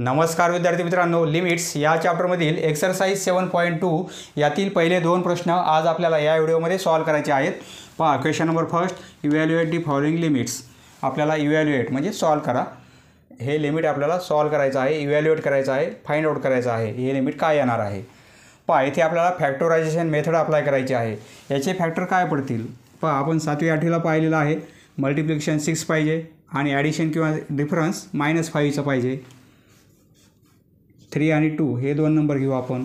नमस्कार विद्यार्थी मित्रांनो लिमिट्स या चॅप्टरमधील एक्सरसाइज सेवन पॉईंट टू यातील पहिले दोन प्रश्न आज आपल्याला या व्हिडिओमध्ये सॉल्व करायचे आहेत. पहा question number first evaluate the following limits आपल्याला इव्हॅल्युएट म्हणजे सॉल्व करा. हे लिमिट आपल्याला सॉल्व करायचं आहे इव्हॅल्युएट करायचं आहे फाइंड आउट करायचं आहे. हे लिमिट काय येणार आहे? पहा इथे आपल्याला फॅक्टोरायझेशन मेथड अप्लाय करायची आहे. याचे फॅक्टर काय पडतील? पहा आपण सातवी आठवीला पाहिलेलं आहे. मल्टिप्लिकेशन सिक्स पाहिजे आणि ॲडिशन किंवा डिफरन्स मायनस फाईव्हचं पाहिजे. थ्री आणि टू हे दोन नंबर घेऊ आपण.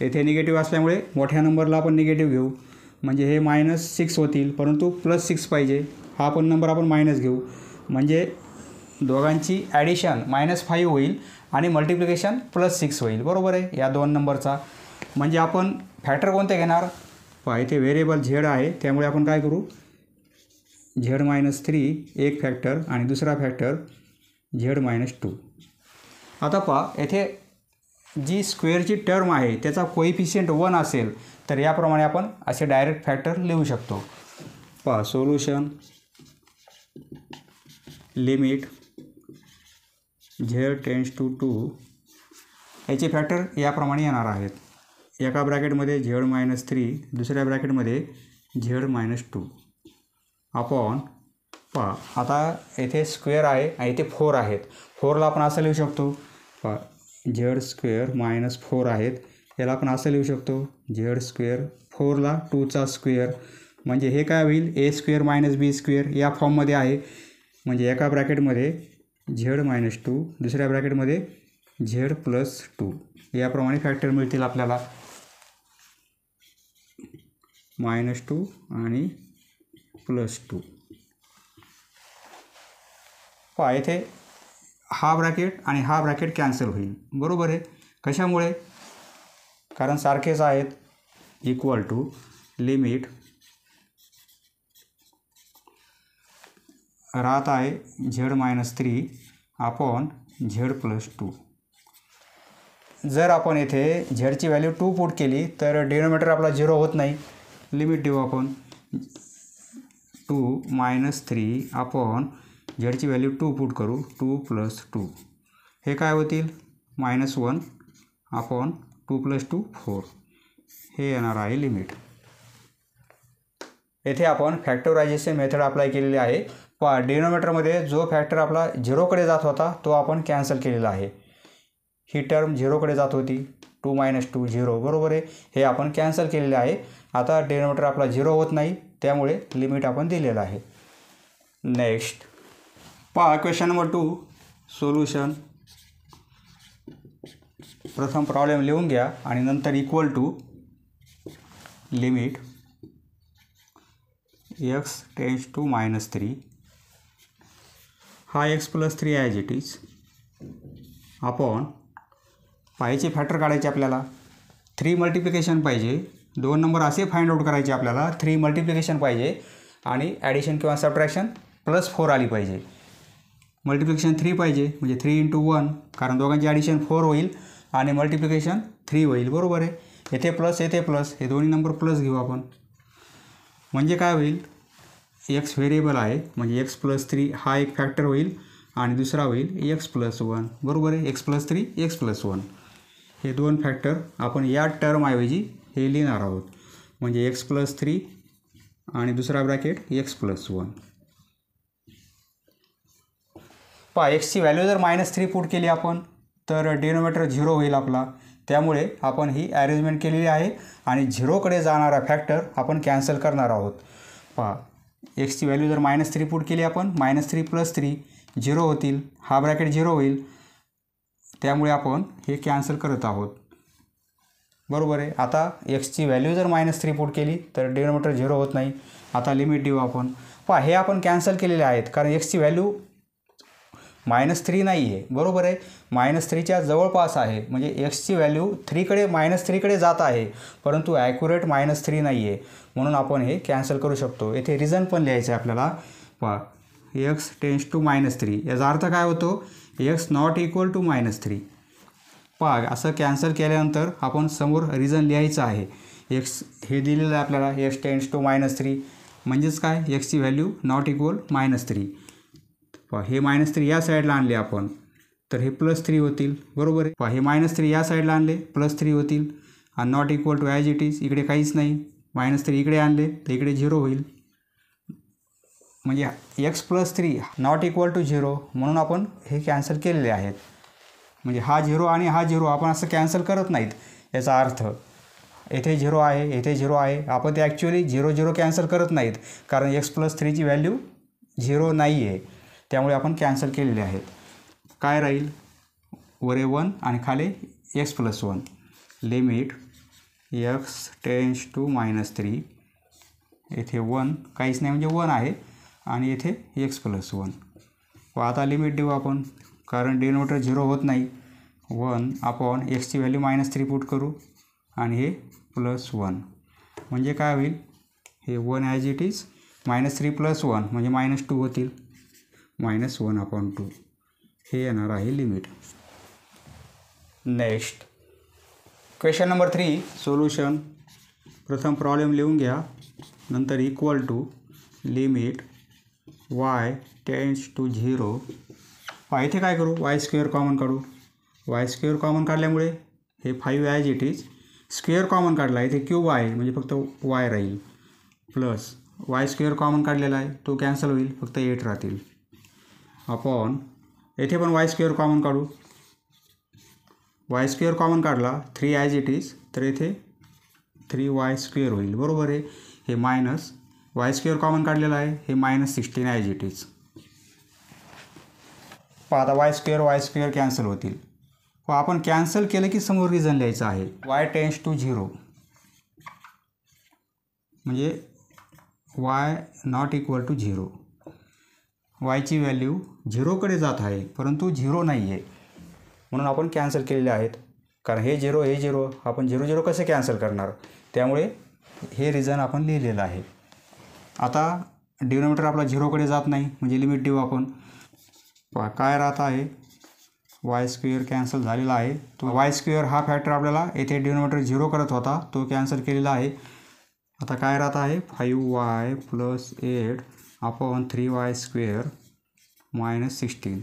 येथे निगेटिव्ह असल्यामुळे मोठ्या नंबरला आपण निगेटिव्ह घेऊ. म्हणजे हे मायनस सिक्स होतील परंतु प्लस सिक्स पाहिजे. हा पण नंबर आपण मायनस घेऊ. म्हणजे दोघांची ॲडिशन मायनस फाईव्ह होईल आणि मल्टिप्लिकेशन प्लस सिक्स होईल. बरोबर आहे? या दोन नंबरचा. म्हणजे आपण फॅक्टर कोणते घेणार? पहा इथे व्हेरिएबल झेड आहे. त्यामुळे आपण काय करू? झेड मायनस थ्री एक फॅक्टर आणि दुसरा फॅक्टर झेड मायनस टू आता पहा येथे जी स्क्वेअरची टर्म आहे त्याचा कोइफिशियंट वन असेल तर याप्रमाणे आपण असे डायरेक्ट फॅक्टर लिहू शकतो. पहा solution limit Z tends to two याचे फॅक्टर याप्रमाणे येणार आहेत. एका ब्रॅकेटमध्ये झेड मायनस थ्री दुसऱ्या ब्रॅकेटमध्ये झेड मायनस टू अपॉन पहा आता येथे स्क्वेअर आहे आणि इथे फोर आहेत. फोरला आपण असं लिहू शकतो. पहा झेड स्क्वेअर मायनस फोर आहेत. याला आपण असं लिहू शकतो झेड स्क्वेअर फोरला टूचा स्क्वेअर. म्हणजे हे काय होईल? A square minus B square या फॉर्ममध्ये आहे. म्हणजे एका ब्रॅकेटमध्ये झेड मायनस टू दुसऱ्या ब्रॅकेटमध्ये झेड प्लस टू याप्रमाणे फॅक्टर मिळतील आपल्याला. मायनस टू आणि प्लस टू पहा येथे हा ब्रॅकेट आणि हा ब्रॅकेट कॅन्सल होईल. बरोबर आहे? कशामुळे? कारण सारखेच आहेत. इक्वल टू लिमिट राहत आहे Z minus three upon Z plus two जर आपण येथे झेडची व्हॅल्यू टू पुट केली तर डिनोमीटर आपला झिरो होत नाही. लिमिट देऊ आपण. टू मायनस थ्री अपॉन झेडची व्हॅल्यू टू पुट करू टू प्लस टू हे काय होतील? Minus one upon two plus two four हे येणार आहे लिमिट येथे आपण फॅक्टरायझेशन मेथड अप्लाय केलेली आहे. पहा डिनोमीटरमध्ये जो फॅक्टर आपला झिरोकडे जात होता तो आपण कॅन्सल केलेला आहे. ही टर्म झिरोकडे जात होती. टू मायनस टू झिरो बरोबर आहे? हे आपण कॅन्सल केलेले आहे. आता डिनोमीटर आपला झिरो होत नाही. त्यामुळे लिमिट आपण दिलेलं आहे. नेक्स्ट पहा क्वेश्चन नंबर टू सोल्युशन प्रथम प्रॉब्लेम लिहून घ्या आणि नंतर equal to limit X tends to minus three हा X plus three as it is आपण पाहिजे फॅक्टर काढायचे आपल्याला. थ्री मल्टिप्लिकेशन पाहिजे. दोन नंबर असे फाइंड आउट करायचे आपल्याला. थ्री मल्टिप्लिकेशन पाहिजे. आणि ॲडिशन किंवा सबट्रॅक्शन प्लस फोर आली पाहिजे. मल्टिप्लिकेशन थ्री पाहिजे. म्हणजे थ्री इंटू वन कारण दोघांची ॲडिशन फोर होईल आणि मल्टिप्लिकेशन थ्री होईल. बरोबर आहे? येथे प्लस येथे प्लस हे दोन्ही नंबर प्लस घेऊ आपण. म्हणजे काय होईल? एक्स व्हेरिएबल आहे. म्हणजे एक्स प्लस थ्री हा एक फॅक्टर होईल आणि दुसरा होईल एक्स प्लस वन बरोबर आहे? X plus three X plus one हे दोन फॅक्टर आपण या टर्मऐवजी हे लिहिणार आहोत. म्हणजे एक्स प्लस थ्री आणि दुसरा ब्रॅकेट एक्स प्लस वन पहा एक्सची व्हॅल्यू जर मायनस थ्री पुट केली आपण तर डिनोमीटर झिरो होईल आपला. त्यामुळे आपण ही ॲरेंजमेंट केलेली आहे आणि झिरोकडे जाणारा फॅक्टर आपण कॅन्सल करणार आहोत. पहा एक्सची व्हॅल्यू जर मायनस थ्री पुट केली आपण minus three plus three zero होतील. हा ब्रॅकेट झिरो होईल. त्यामुळे आपण हे कॅन्सल करत आहोत. बरोबर आहे? आता एक्सची व्हॅल्यू जर मायनस थ्री पुट केली तर डिनोमीटर झिरो होत नाही. आता लिमिट देऊ आपण. पहा हे आपण कॅन्सल केलेले आहेत. कारण एक्सची व्हॅल्यू मायनस थ्री नाही आहे. बरोबर आहे? मायनस थ्रीच्या जवळपास आहे. म्हणजे एक्सची व्हॅल्यू थ्रीकडे मायनस थ्रीकडे जात आहे. परंतु ॲक्युरेट मायनस थ्री नाही आहे. म्हणून आपण हे कॅन्सल करू शकतो. येथे रिझन पण लिहायचं आहे आपल्याला. पहा. X tends to minus three याचा अर्थ काय होतो? X not equal to minus three पहा असं कॅन्सल केल्यानंतर आपण समोर रिझन लिहायचं आहे. एक्स हे दिलेलं आहे आपल्याला. X tends to minus three म्हणजेच काय? एक्सची value not equal minus three पहा हे मायनस थ्री या साईडला आणले आपण. तर हे प्लस थ्री होतील बरोबर आहे? पहा हे मायनस थ्री या साईडला आणले प्लस थ्री होतील. आणि not equal to as it is इकडे काहीच नाही. मायनस थ्री इकडे आणले तर इकडे झिरो होईल. म्हणजे X plus three not equal to zero म्हणून आपण हे कॅन्सल केलेले आहेत. म्हणजे हा झिरो आणि हा झिरो आपण असं कॅन्सल करत नाहीत याचा अर्थ. येथे झिरो आहे येथे झिरो आहे. आपण ते ॲक्च्युली झिरो झिरो कॅन्सल करत नाहीत कारण एक्स प्लस थ्रीची व्हॅल्यू झिरो नाही आहे त्यामुळे आपण कॅन्सल केलेले आहेत. काय राहील? वरे वन आणि खाली X plus one. Limit X tends to minus three. येथे वन काहीच नाही म्हणजे वन आहे आणि येथे एक्स प्लस वन. व आता लिमिट देऊ आपण. कारण डिनोमीटर झिरो होत नाही. वन आपण एक्सची व्हॅल्यू मायनस थ्री पुट करू आणि हे प्लस वन. म्हणजे काय होईल? हे one as it is minus three plus one म्हणजे मायनस टू होतील. Minus one upon two. हे येणार आहे limit. Next. Question number three solution. प्रथम प्रॉब्लेम लिहून घ्या. नंतर equal to limit Y tends to zero पहा इथे काय करू? वाय स्क्वेअर कॉमन काढू. वाय स्क्वेअर कॉमन काढल्यामुळे हे five as it is square common काढला इथे क्यू वाय म्हणजे फक्त वाय राहील. प्लस वाय स्क्वेअर कॉमन काढलेला आहे तो कॅन्सल होईल फक्त एट राहतील. अपॉन येथे पण वाय स्क्वेअर कॉमन काढू. वाय स्क्वेअर कॉमन काढला थ्री ॲज इट इज तर येथे थ्री वाय स्क्वेअर होईल. बरोबर आहे? हे मायनस वाय स्क्वेअर कॉमन काढलेलं आहे. हे minus sixteen as it is पहा आता Y square Y square cancel होतील. व आपण कॅन्सल केलं की समोर रिझन लिहायचं आहे. वाय टेन्स टू झिरो म्हणजे Y not equal to zero वायची value झिरोकडे जात आहे परंतु झिरो नाही आहे म्हणून आपण कॅन्सल केलेले आहेत. कारण हे झिरो हे झिरो आपण झिरो झिरो कसे कॅन्सल करणार? त्यामुळे हे रिझन आपण लिहिलेलं आहे. आता डिनोमीटर आपला झिरोकडे जात नाही म्हणजे लिमिट देऊ आपण. काय राहत आहे? वाय स्क्वेअर कॅन्सल झालेला आहे. तो वाय स्क्वेअर हा फॅक्टर आपल्याला येथे डिनोमीटर झिरो करत होता तो कॅन्सल केलेला आहे. आता काय राहत आहे? Five y plus eight upon three y square minus sixteen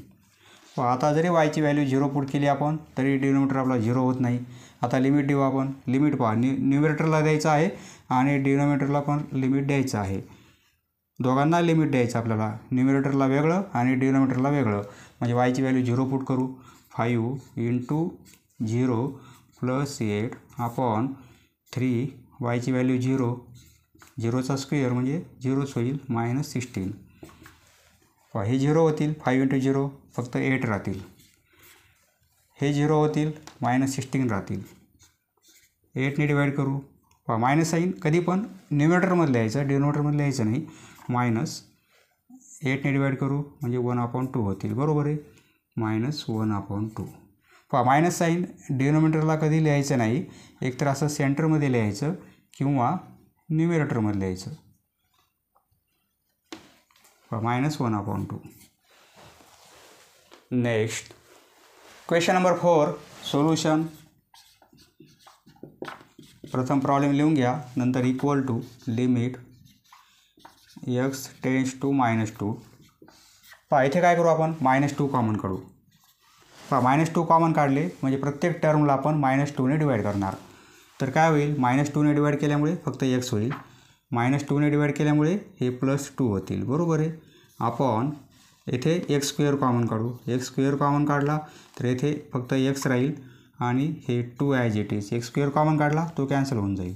व आता जरी वायची व्हॅल्यू झिरो पुट केली आपण तरी डिनोमीटर आपला झिरो होत नाही. आता लिमिट देऊ आपण. लिमिट पहा. न्यू न्युमिरेटरला द्यायचं आहे आणि डिनोमीटरला पण लिमिट द्यायचं आहे. दोघांना लिमिट द्यायचं आपल्याला. न्युमिरेटरला वेगळं आणि डिनोमीटरला वेगळं. म्हणजे वायची व्हॅल्यू झिरो पुट करू. Five into zero plus eight upon three वायची value zero झिरोचा स्क्वेअर म्हणजे झिरोच होईल. मायनस सिक्स्टीन हे झिरो होतील फाईव्ह इंटू झिरो फक्त एट राहतील. हे झिरो होतील मायनस सिक्स्टीन राहतील. एटने डिवाईड करू. पहा मायनस साईन कधी पण न्युमिरेटरमध्ये लिहायचं डिनोमिनेटरमध्ये लिहायचं नाही. मायनस एटने डिवाईड करू म्हणजे वन अपॉन टू होतील. बरोबर आहे? मायनस वन अपॉन टू पहा मायनस साईन डिनोमिनेटरला कधी लिहायचं नाही एकतर असं सेंटरमध्ये लिहायचं किंवा न्युमिरेटरमध्ये लिहायचं पहा minus one upon two next question number four solution प्रथम प्रॉब्लेम लिहून घ्या. नंतर equal to limit x tends to minus two पहा इथे काय करू आपण? मायनस टू कॉमन काढू पहा मायनस टू कॉमन काढले म्हणजे प्रत्येक टर्मला आपण मायनस टूने डिवाईड करणार. तर काय होईल? मायनस टूने डिवाईड केल्यामुळे फक्त एक्स होईल. मायनस टूने डिवाईड केल्यामुळे हे प्लस टू होतील. बरोबर आहे? आपण येथे एक्स स्क्वेअर कॉमन काढू. एक्स स्क्वेअर कॉमन काढला तर येथे फक्त एक्स राहील आणि हे two as it is x square common काढला तो कॅन्सल होऊन जाईल.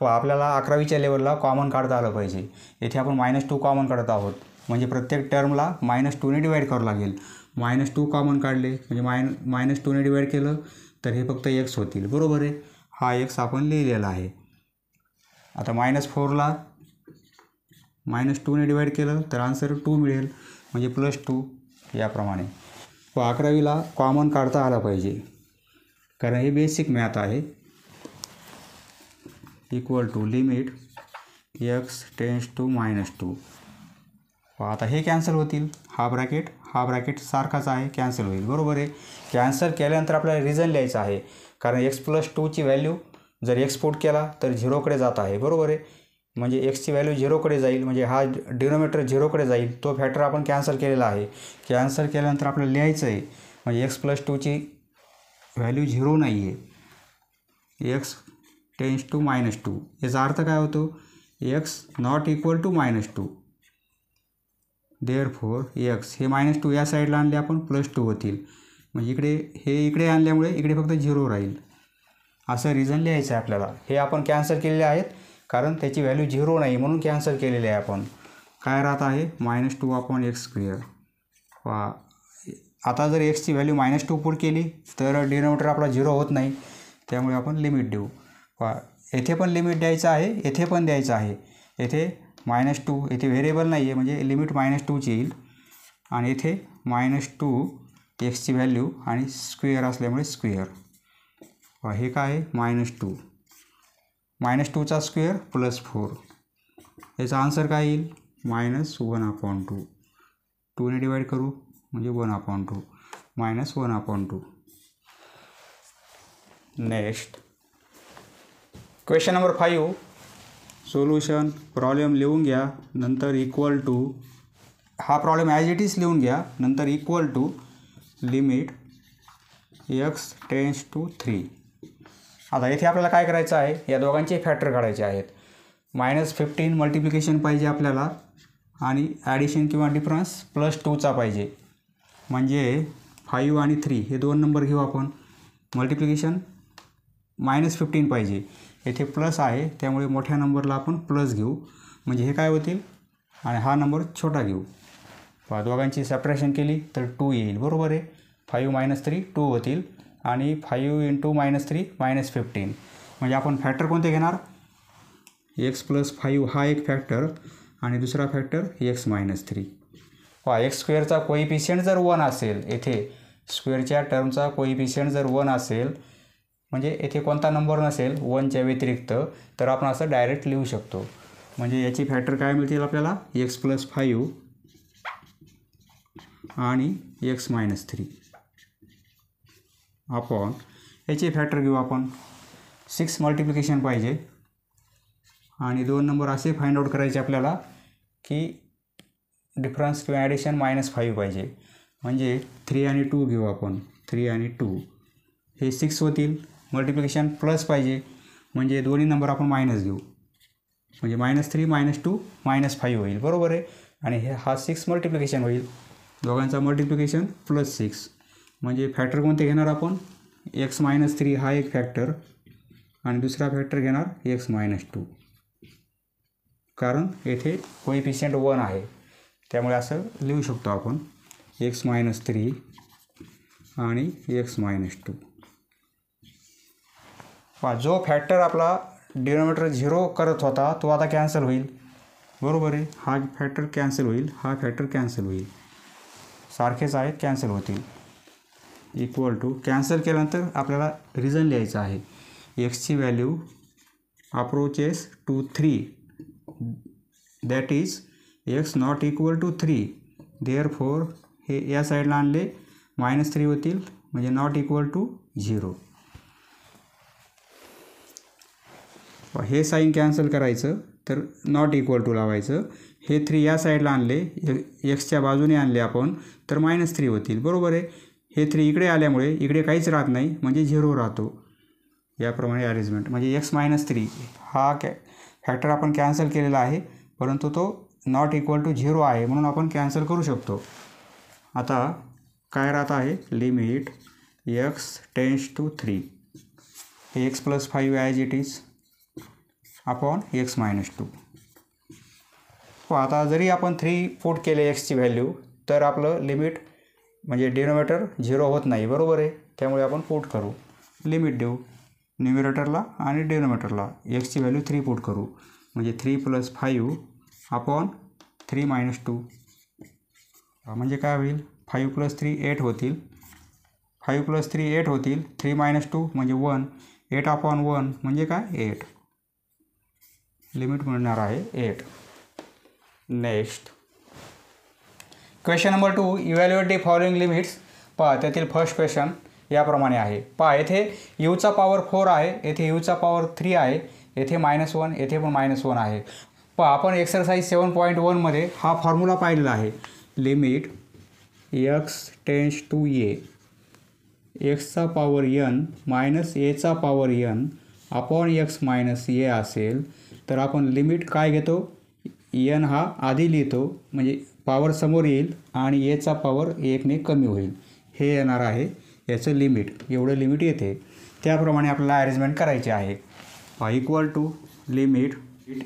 व आपल्याला अकरावीच्या लेवलला कॉमन काढता आलं पाहिजे. येथे आपण मायनस टू कॉमन काढत आहोत. म्हणजे प्रत्येक टर्मला मायनस टूने डिवाईड करावं लागेल. मायनस टू कॉमन काढले म्हणजे मायन मायनस टूने डिवाईड केलं तर हे फक्त एक्स होतील. बरोबर आहे? हा एक्स आपण लिहिलेला आहे. आता मायनस फोरला मायनस टूने डिवाईड केलं तर आन्सर टू मिळेल म्हणजे प्लस टू याप्रमाणे. व अकरावीला कॉमन काढता आला पाहिजे. कारण हे बेसिक मॅथ आहे. Equal to limit x tends to minus two आता हे कॅन्सल होतील. हा ब्रॅकेट हा ब्रॅकेट सारखाच आहे कॅन्सल होईल. बरोबर आहे? कॅन्सल केल्यानंतर आपल्याला रिझन लिहायचं आहे. कारण एक्स प्लस टूची व्हॅल्यू जर एक्सपोर्ट केला तर झिरोकडे जात आहे. बरोबर आहे? म्हणजे एक्सची व्हॅल्यू झिरोकडे जाईल म्हणजे हा डिनोमिनेटर झिरोकडे जाईल तो फॅक्टर आपण कॅन्सल केलेला आहे. कॅन्सल केल्यानंतर आपल्याला लिहायचं आहे म्हणजे एक्स प्लस टूची व्हॅल्यू झिरो नाही आहे x tends to minus two याचा अर्थ काय होतो? X not equal to minus two therefore x हे मायनस टू या साईडला आणले आपण प्लस टू होतील. म्हणजे इकडे हे इकडे आणल्यामुळे इकडे फक्त झिरो राहील. असं रिझन लिहायचं आहे आपल्याला. हे आपण कॅन्सल केलेले आहेत. कारण त्याची व्हॅल्यू झिरो नाही म्हणून कॅन्सल केलेले आहे आपण. काय राहत आहे? Minus two upon x square वा आता जर एक्सची व्हॅल्यू मायनस टू पुढ केली तर डिनोमिटर आपला झिरो होत नाही. त्यामुळे आपण लिमिट देऊ. वा येथे पण लिमिट द्यायचं आहे येथे पण द्यायचं आहे. येथे मायनस टू येथे व्हेरिएबल नाही आहे म्हणजे लिमिट मायनस टूची येईल. आणि येथे मायनस टू एक्सची व्हॅल्यू आणि स्क्वेअर असल्यामुळे स्क्वेअर हे काय आहे? मायनस टू मायनस टूचा स्क्वेअर प्लस फोर. याचा आन्सर काय येईल? Minus one upon two. टूने divide करू म्हणजे one upon two. Minus one upon two. Next question number five solution problem लिहून घ्या नंतर इक्वल टू हा प्रॉब्लेम ॲज इट इज लिहून घ्या नंतर equal to limit x tends to three आता इथे आपल्याला काय करायचं आहे? या दोघांचे फॅक्टर काढायचे आहेत. मायनस फिफ्टीन मल्टिप्लिकेशन पाहिजे आपल्याला आणि ॲडिशन किंवा डिफरन्स प्लस टूचा पाहिजे. म्हणजे फाईव्ह आणि थ्री हे दोन नंबर घेऊ आपण. मल्टिप्लिकेशन मायनस फिफ्टीन पाहिजे. येथे प्लस आहे त्यामुळे मोठ्या नंबरला आपण प्लस घेऊ. म्हणजे हे काय होतील? आणि हा नंबर छोटा घेऊ. दोघांची सेपरेशन केली तर टू येईल. बरोबर आहे? फाईव्ह मायनस थ्री टू होतील. आणि five into minus three minus fifteen. म्हणजे आपण फॅक्टर कोणते घेणार? एक्स प्लस फाईव्ह हा एक फॅक्टर आणि दुसरा फॅक्टर एक्स मायनस थ्री वा एक्स स्क्वेअरचा कोईपिशियंट जर वन असेल येथे स्क्वेअरच्या टर्मचा कोईपिशियंट जर वन असेल म्हणजे येथे कोणता नंबर नसेल वनच्या व्यतिरिक्त तर आपण असं डायरेक्ट लिहू शकतो. म्हणजे याची फॅक्टर काय मिळतील आपल्याला? एक्स प्लस फाईव्ह आणि एक्स मायनस थ्री आपण याचे फॅक्टर घेऊ आपण. सिक्स मल्टिप्लिकेशन पाहिजे. आणि दोन नंबर असे फाइंड आउट करायचे आपल्याला की डिफरन्स किंवा ॲडिशन मायनस फाईव्ह पाहिजे. म्हणजे थ्री आणि टू घेऊ आपण. थ्री आणि टू हे सिक्स होतील. मल्टिप्लिकेशन प्लस पाहिजे. म्हणजे दोन्ही नंबर आपण मायनस घेऊ. म्हणजे minus three minus two minus five होईल. बरोबर आहे? आणि हे हा सिक्स मल्टिप्लिकेशन होईल. दोघांचा मल्टिप्लिकेशन प्लस सिक्स म्हणजे फॅक्टर कोणते घेणार आपण? एक्स मायनस थ्री हा एक फॅक्टर आणि दुसरा फॅक्टर घेणार एक्स मायनस टू कारण येथे कोइफिशियंट वन आहे. त्यामुळे असं लिहू शकतो आपण. एक्स मायनस थ्री आणि एक्स मायनस टू पहा जो फॅक्टर आपला डिनोमिनेटर झिरो करत होता तो आता कॅन्सल होईल. बरोबर आहे? हा फॅक्टर कॅन्सल होईल हा फॅक्टर कॅन्सल होईल. सारखेच आहेत कॅन्सल होतील. इक्वल टू कॅन्सल केल्यानंतर आपल्याला रिझन लिहायचं आहे. एक्सची value approaches to three that is x not equal to three therefore हे या साईडला आणले. मायनस थ्री होतील म्हणजे नॉट इक्वल टू झिरो हे साईन कॅन्सल करायचं तर नॉट इक्वल टू लावायचं. हे थ्री या साईडला आणले. एक्सच्या बाजूने आणले आपण तर मायनस थ्री होतील. बरोबर आहे? हे थ्री इकडे आल्यामुळे इकडे काहीच राहत नाही म्हणजे झिरो राहतो. याप्रमाणे अरेंजमेंट म्हणजे एक्स मायनस थ्री हा कॅ फॅक्टर आपण कॅन्सल केलेला आहे परंतु तो नॉट इक्वल टू झिरो आहे म्हणून आपण कॅन्सल करू शकतो. आता काय राहत आहे? Limit x tends to three x plus five as it is upon x minus two आता जरी आपण थ्री पुट केले एक्सची व्हॅल्यू तर आपलं लिमिट म्हणजे डिनोमेटर झिरो होत नाही बरोबर आहे? त्यामुळे आपण पुट करू. लिमिट देऊ. न्युमिरेटरला आणि डिनोमेटरला एक्सची व्हॅल्यू थ्री पुट करू. म्हणजे three plus five upon three minus two म्हणजे काय होईल? फाईव्ह प्लस थ्री एट होतील. फाईव्ह प्लस थ्री एट होतील. थ्री मायनस टू म्हणजे वन एट अपॉन वन म्हणजे काय? एट लिमिट मिळणार आहे eight next question number two evaluate the following limits पहा त्यातील फर्स्ट क्वेश्चन याप्रमाणे आहे. पहा येथे यूचा पॉवर फोर आहे येथे यूचा पॉवर थ्री आहे येथे मायनस वन येथे पण मायनस वन आहे. प आपण एक्सरसाइज सेवन पॉईंट वनमध्ये हा फॉर्म्युला पाहिलेला आहे. Limit x tends to a एक्सचा पॉवर यन मायनस एचा power n upon x minus a असेल. तर आपण लिमिट काय घेतो? यन हा आधी लिहितो म्हणजे पॉवर समोर येईल आणि एचा पॉवर एकने कमी होईल. हे येणार आहे. याचं लिमिट एवढं लिमिट येते. त्याप्रमाणे आपल्याला अरेंजमेंट करायचे आहे. Equal to limit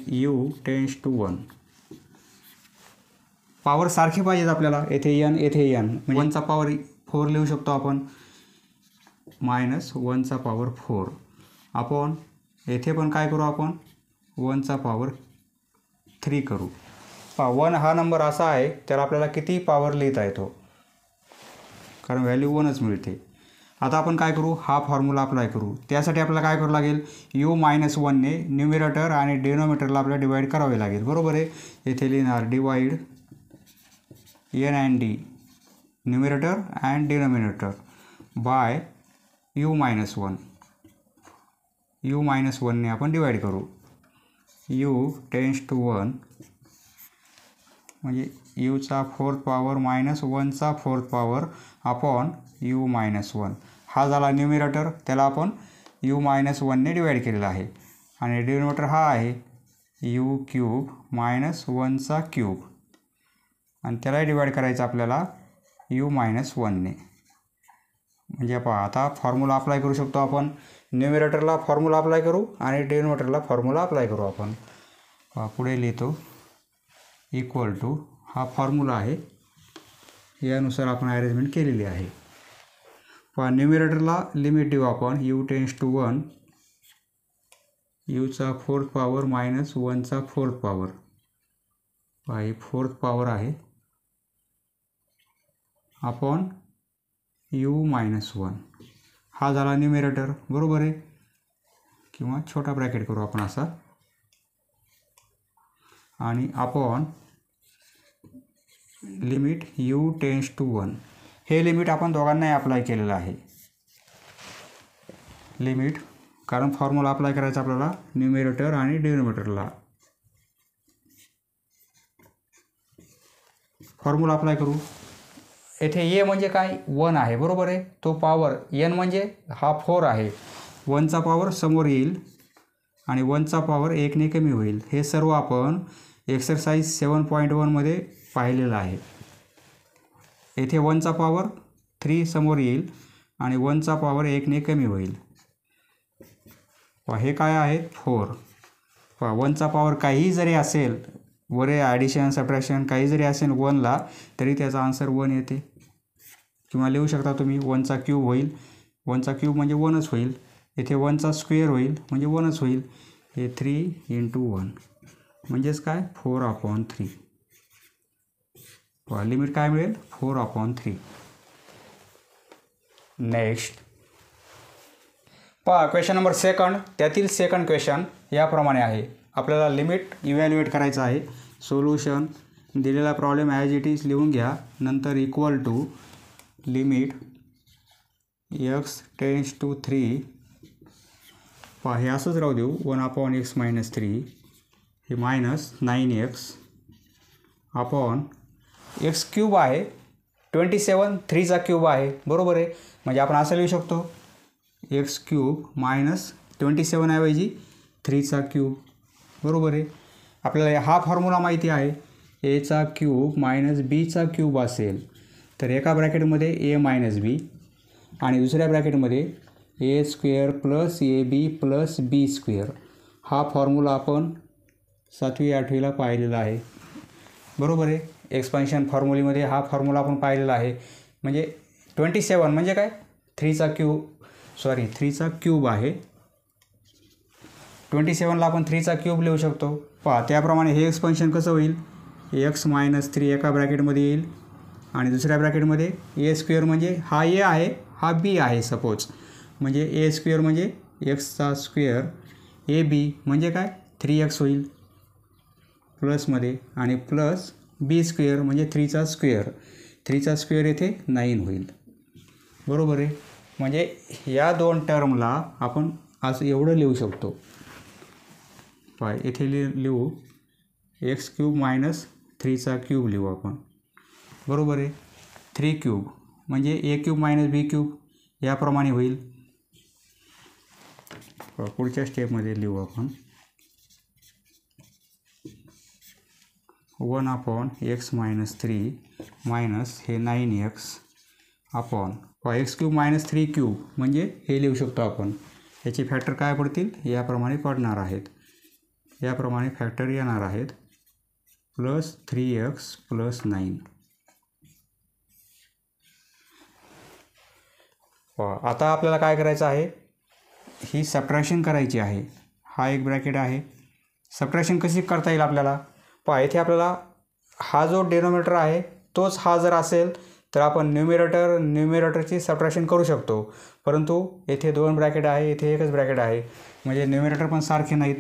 u tends to one power सारखे पाहिजेत आपल्याला. येथे यन येथे यन म्हणजे वनचा पॉवर फोर लिहू शकतो आपण. मायनस वनचा पॉवर फोर आपण येथे पण काय करू आपण? वनचा पॉवर थ्री करू. वन हा नंबर असा आहे त्याला आपल्याला किती पॉवर लिहिता येतो? कारण व्हॅल्यू वनच मिळते. आता आपण काय करू? हा फॉर्म्युला अप्लाय करू. त्यासाठी आपल्याला काय करावं लागेल? यू मायनस वनने न्युमिरेटर आणि डिनोमिटरला आपल्याला डिवाईड करावे लागेल. बरोबर आहे? येथे लिहिणार divide n and d numerator and denominator by u minus one u minus वनने आपण डिवाईड करू. यू टेन्स टू वन म्हणजे यूचा fourth power minus वनचा fourth power upon u minus one हा झाला न्युमिरेटर त्याला आपण यू मायनस वनने डिवाईड केलेला आहे. आणि डिनोमिनेटर हा आहे यू क्यूब मायनस वनचा क्यूब आणि त्यालाही डिवाईड करायचं आपल्याला यू मायनस वनने म्हणजे पहा आता फॉर्म्युला अप्लाय करू शकतो आपण. न्युमिरेटरला फॉर्म्युला अप्लाय करू आणि डिनोमिनेटरला फॉर्म्युला अप्लाय करू आपण. पुढे लिहितो. इक्वल टू हा फॉर्म्युला आहे. यानुसार आपण अरेंजमेंट केलेली आहे. पहा न्युमिरेटरला लिमिट देऊ आपण. यू टेन्स टू वन यूचा फोर्थ पॉवर मायनस वनचा फोर्थ पॉवर पहा ही फोर्थ पॉवर आहे. अपॉन यू मायनस वन हा झाला न्युमिरेटर बरोबर आहे? किंवा छोटा ब्रॅकेट करू आपण असा. आणि upon limit u tends to one हे लिमिट आपण दोघांनाही अप्लाय केलेलं आहे. लिमिट कारण फॉर्म्युला अप्लाय करायचा आपल्याला न्युमिरेटर आणि डिनोमिरेटरला फॉर्म्युला अप्लाय करू. येथे ए म्हणजे काय? वन आहे. बरोबर आहे? तो पॉवर एन म्हणजे हा फोर आहे. वनचा पॉवर समोर येईल आणि वनचा पॉवर एकने कमी होईल. हे सर्व आपण एक्सरसाइज सेवन पॉईंट वनमध्ये पाहिलेलं आहे. येथे वनचा पॉवर थ्री समोर येईल आणि वनचा पॉवर एकने कमी होईल. हे काय आहे? फोर पहा वनचा पॉवर काहीही जरी असेल वरे ॲडिशन सबट्रॅक्शन काही जरी असेल वनला तरी त्याचा आन्सर वन येते. किंवा लिहू शकता तुम्ही वनचा क्यूब होईल. वनचा क्यूब म्हणजे वनच होईल. येथे वनचा स्क्वेअर होईल म्हणजे वनच होईल. हे थ्री इंटू वन म्हणजेच काय? फोर अपॉन थ्री लिमिट काय मिळेल? फोर अपॉन थ्री नेक्स्ट पहा क्वेश्चन नंबर सेकंड त्यातील सेकंड क्वेश्चन याप्रमाणे आहे. आपल्याला लिमिट इव्हॅल्युएट करायचं आहे. सोल्युशन दिलेला प्रॉब्लेम ॲज इट इज लिहून घ्या. नंतर equal to limit x tends to three पहा हे असंच राहू देऊ. One upon x minus three हे minus nine x upon x cube आहे. ट्वेंटी सेवन थ्रीचा क्यूब आहे. बरोबर आहे? म्हणजे आपण असं लिहू शकतो. एक्स क्यूब मायनस ट्वेंटी सेवनऐवजी थ्रीचा क्यूब बरोबर आहे? आपल्याला हा फॉर्म्युला माहिती आहे. एचा क्यूब मायनस बीचा क्यूब असेल. तर एका ब्रॅकेटमध्ये ए मायनस बी आणि दुसऱ्या ब्रॅकेटमध्ये a square plus a b plus b square हा फॉर्म्युला आपण सातवी आठवीला पाहिलेला आहे. बरोबर आहे. एक्सपान्शन फॉर्म्युलीमध्ये हा फॉर्म्युला आपण पाहिलेला आहे. म्हणजे ट्वेंटी सेवन म्हणजे काय? थ्रीचा क्यूब सॉरी थ्रीचा क्यूब आहे. ट्वेंटी सेवनला आपण थ्रीचा क्यूब लिहू शकतो. पहा त्याप्रमाणे हे एक्सपान्शन कसं होईल? एक्स मायनस थ्री एका ब्रॅकेटमध्ये येईल. आणि दुसऱ्या ब्रॅकेटमध्ये ए स्क्वेअर म्हणजे हा ए आहे हा बी आहे सपोज म्हणजे ए स्क्वेअर म्हणजे एक्सचा स्क्वेअर ए बी म्हणजे काय? थ्री एक्स होईल. प्लसमध्ये आणि प्लस बी स्क्वेअर म्हणजे थ्रीचा स्क्वेअर. थ्रीचा स्क्वेअर येथे नाईन होईल. बरोबर आहे? म्हणजे या दोन टर्मला आपण असं एवढं लिहू शकतो. पाय येथे लि लिहू. एक्स क्यूब मायनस थ्रीचा क्यूब लिहू आपण. बरोबर आहे? Three cube. म्हणजे a cube minus b cube याप्रमाणे होईल. पुढच्या स्टेपमध्ये लिहू आपण. One upon x minus three minus हे nine x upon. X cube minus three cube म्हणजे हे लिहू शकतो आपण. याचे फॅक्टर काय पडतील? याप्रमाणे पडणार आहेत. याप्रमाणे फॅक्टर येणार आहेत. Plus three x plus nine. आता आपल्याला काय करायचं आहे? ही सबट्रॅक्शन करायची आहे. हा एक ब्रॅकेट आहे. सबट्रॅक्शन कशी करता येईल आपल्याला? पहा येथे आपल्याला हा जो डेनोमिनेटर आहे तोच हा जर असेल तर आपण न्युमिरेटर न्युमिरेटरची सबट्रॅक्शन करू शकतो. परंतु येथे दोन ब्रॅकेट आहे येथे एकच ब्रॅकेट आहे. म्हणजे न्युमिरेटर पण सारखे नाहीत.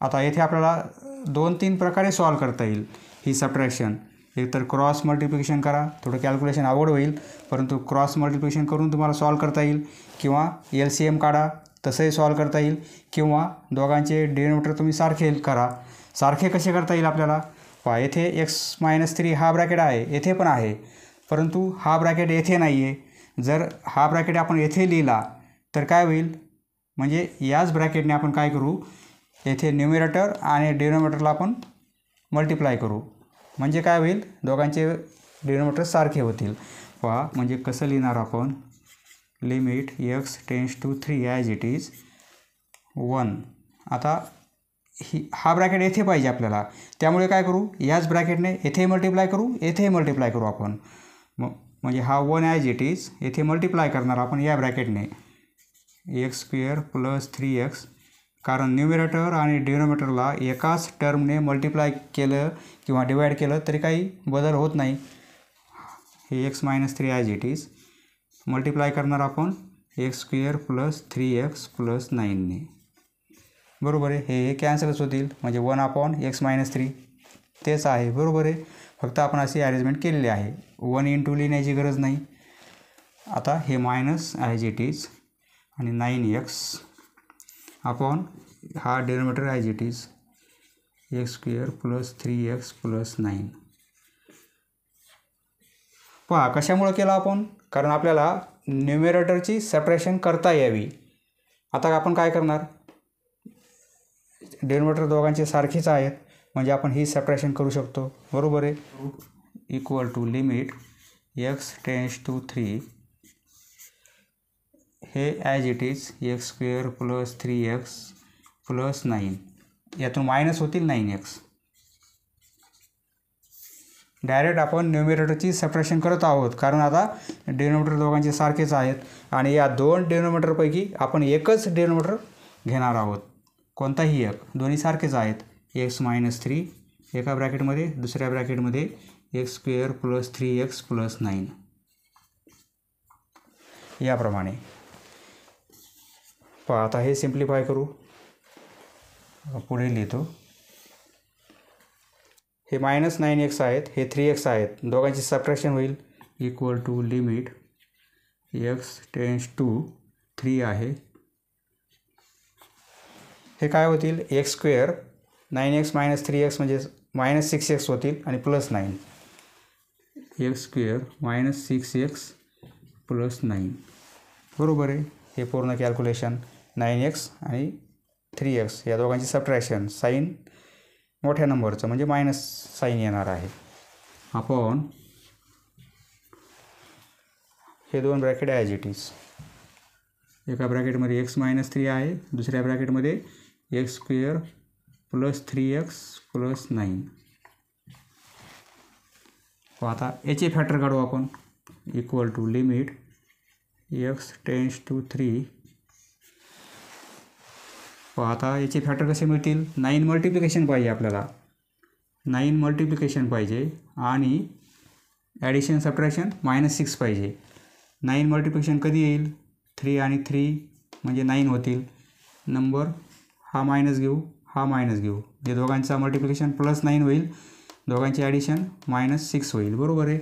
आता येथे आपल्याला दोन तीन प्रकारे सॉल्व करता येईल ही सबट्रॅक्शन एकतर क्रॉस मल्टिप्लिकेशन करा थोडं कॅल्क्युलेशन आवड होईल. परंतु क्रॉस मल्टिप्लिकेशन करून तुम्हाला सॉल्व करता येईल. किंवा एल सी एम काढा तसंही सॉल्व करता येईल. किंवा दोघांचे डिनोमिटर तुम्ही सारखे करा. सारखे कसे करता येईल आपल्याला? पहा येथे एक्स मायनस थ्री हा ब्रॅकेट आहे येथे पण आहे. परंतु हा ब्रॅकेट येथे नाही आहे जर हा ब्रॅकेट आपण येथे लिहिला तर काय होईल? म्हणजे याच ब्रॅकेटने आपण काय करू? येथे न्युमिरेटर आणि डिनोमिनेटरला आपण मल्टिप्लाय करू. म्हणजे काय होईल? दोघांचे डिनोमिनेटर सारखे होतील. वा म्हणजे कसं लिहिणार आपण? Limit x tends to three as it is one आता ही हा ब्रॅकेट येथे पाहिजे आपल्याला. त्यामुळे काय करू? याच ब्रॅकेटने येथे मल्टिप्लाय करू येथे मल्टिप्लाय करू आपण. मग म्हणजे हा वन ॲज इट इज येथे मल्टिप्लाय करणार आपण या ब्रॅकेटने x square plus three x कारण न्युमिरेटर आणि डिनोमिनेटरला एकाच टर्मने मल्टिप्लाय केलं किंवा डिवाईड केलं तरी काही बदल होत नाही. हे x minus three as it is multiply करणार आपण x square plus three x plus नाईनने बरोबर आहे. हे हे कॅन्सलच होतील. म्हणजे one upon x minus three तेच आहे. बरोबर आहे. फक्त आपण अशी अरेंजमेंट केलेली आहे. वन इन टू लिहिण्याची गरज नाही. आता हे मायनस ॲज इट इज आणि नाईन एक्स अपॉन हा denominator as it is x square plus three x plus nine पहा कशामुळं केला आपण? कारण आपल्याला न्युमिरेटरची सेपरेशन करता यावी. आता आपण काय करणार? डेनोमेटर दोघांचे सारखेच आहेत. म्हणजे आपण ही सेपरेशन करू शकतो. बरोबर आहे? Equal to limit x tends to three हे as it is x square plus three x plus nine यातून मायनस होतील नाईन एक्स डायरेक्ट आपण न्युमिरेटरची सेपरेशन करत आहोत. कारण आता डेनोमीटर दोघांचे सारखेच आहेत. आणि या दोन डेनोमीटरपैकी आपण एकच डेनोमीटर घेणार आहोत. कोणताही एक दोन्ही सारखेच आहेत. एक्स मायनस थ्री एका ब्रॅकेटमध्ये दुसऱ्या ब्रॅकेटमध्ये x square plus three x plus nine याप्रमाणे. पहा आता हे सिम्प्लिफाय करू. पुढे लिहितो. हे मायनस नाईन एक्स आहेत हे थ्री एक्स आहेत. दोघांची सबट्रॅक्शन होईल. Equal to limit x tends to three आहे. हे काय होतील? X square nine x minus three x म्हणजे मायनस सिक्स एक्स होतील आणि plus nine x square minus six x plus nine बरोबर आहे? हे पूर्ण कॅल्क्युलेशन नाईन एक्स आणि थ्री एक्स या दोघांची सबट्रॅक्शन साईन मोठ्या नंबरचं म्हणजे मायनस साईन येणार आहे. आपण हे दोन ब्रॅकेट ॲज इट इज एका ब्रॅकेटमध्ये एक्स मायनस थ्री आहे दुसऱ्या ब्रॅकेटमध्ये x square plus three x plus nine. आता याचे फॅक्टर काढू आपण. Equal to limit x tends to three आता याचे फॅक्टर कसे मिळतील? नाईन मल्टिप्लिकेशन पाहिजे आपल्याला. नाईन मल्टिप्लिकेशन पाहिजे आणि ॲडिशन सबट्रॅक्शन मायनस सिक्स पाहिजे. नाईन मल्टिप्लिकेशन कधी येईल? थ्री आणि थ्री म्हणजे नाईन होतील. नंबर हा मायनस घेऊ हा मायनस घेऊ. या दोघांचा मल्टिप्लिकेशन प्लस नाईन होईल. दोघांचे ॲडिशन मायनस सिक्स होईल. बरोबर आहे?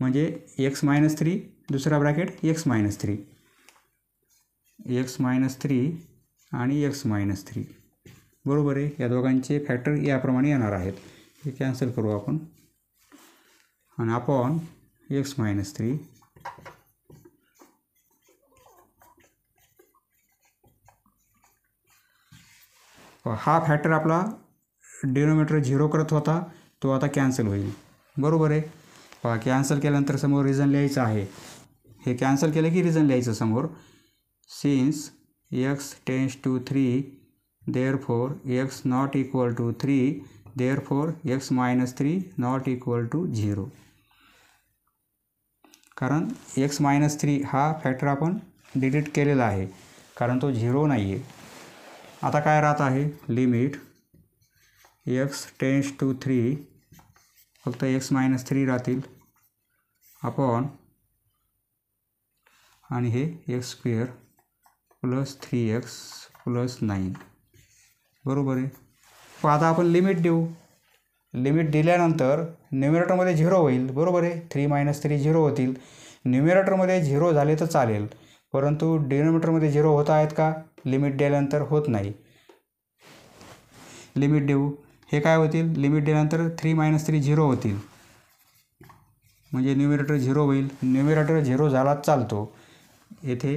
म्हणजे एक्स मायनस थ्री दुसरा bracket x minus three x minus three आणि एक्स मायनस थ्री बरोबर आहे? या दोघांचे फॅक्टर याप्रमाणे येणार आहेत. हे कॅन्सल करू आपण. आणि आपण एक्स मायनस थ्री हा फॅक्टर आपला डिनोमिनेटर झिरो करत होता तो आता कॅन्सल होईल. बरोबर आहे? पहा कॅन्सल केल्यानंतर समोर रिझन लिहायचं आहे. हे कॅन्सल केलं की रिझन लिहायचं समोर? Since x tends to three therefore x not equal to three therefore x minus three not equal to zero कारण एक्स मायनस थ्री हा फॅक्टर आपण डिलीट केलेला आहे. कारण तो झिरो नाही आहे आता काय राहत आहे? Limit x tends to three फक्त एक्स मायनस थ्री राहतील. अपॉन आणि हे x square plus three x plus nine बरोबर आहे? पण आता आपण लिमिट देऊ. लिमिट दिल्यानंतर न्युमिरेटरमध्ये झिरो होईल. बरोबर आहे? थ्री मायनस थ्री झिरो होतील. न्युमिरेटरमध्ये झिरो झाले तर चालेल. परंतु डिनोमिनेटरमध्ये झिरो होत आहेत का? लिमिट दिल्यानंतर होत नाही. लिमिट देऊ. हे काय होतील? लिमिट दिल्यानंतर थ्री मायनस थ्री झिरो होतील. म्हणजे न्युमिरेटर झिरो होईल. न्युमिरेटर झिरो झालाच चालतो. येथे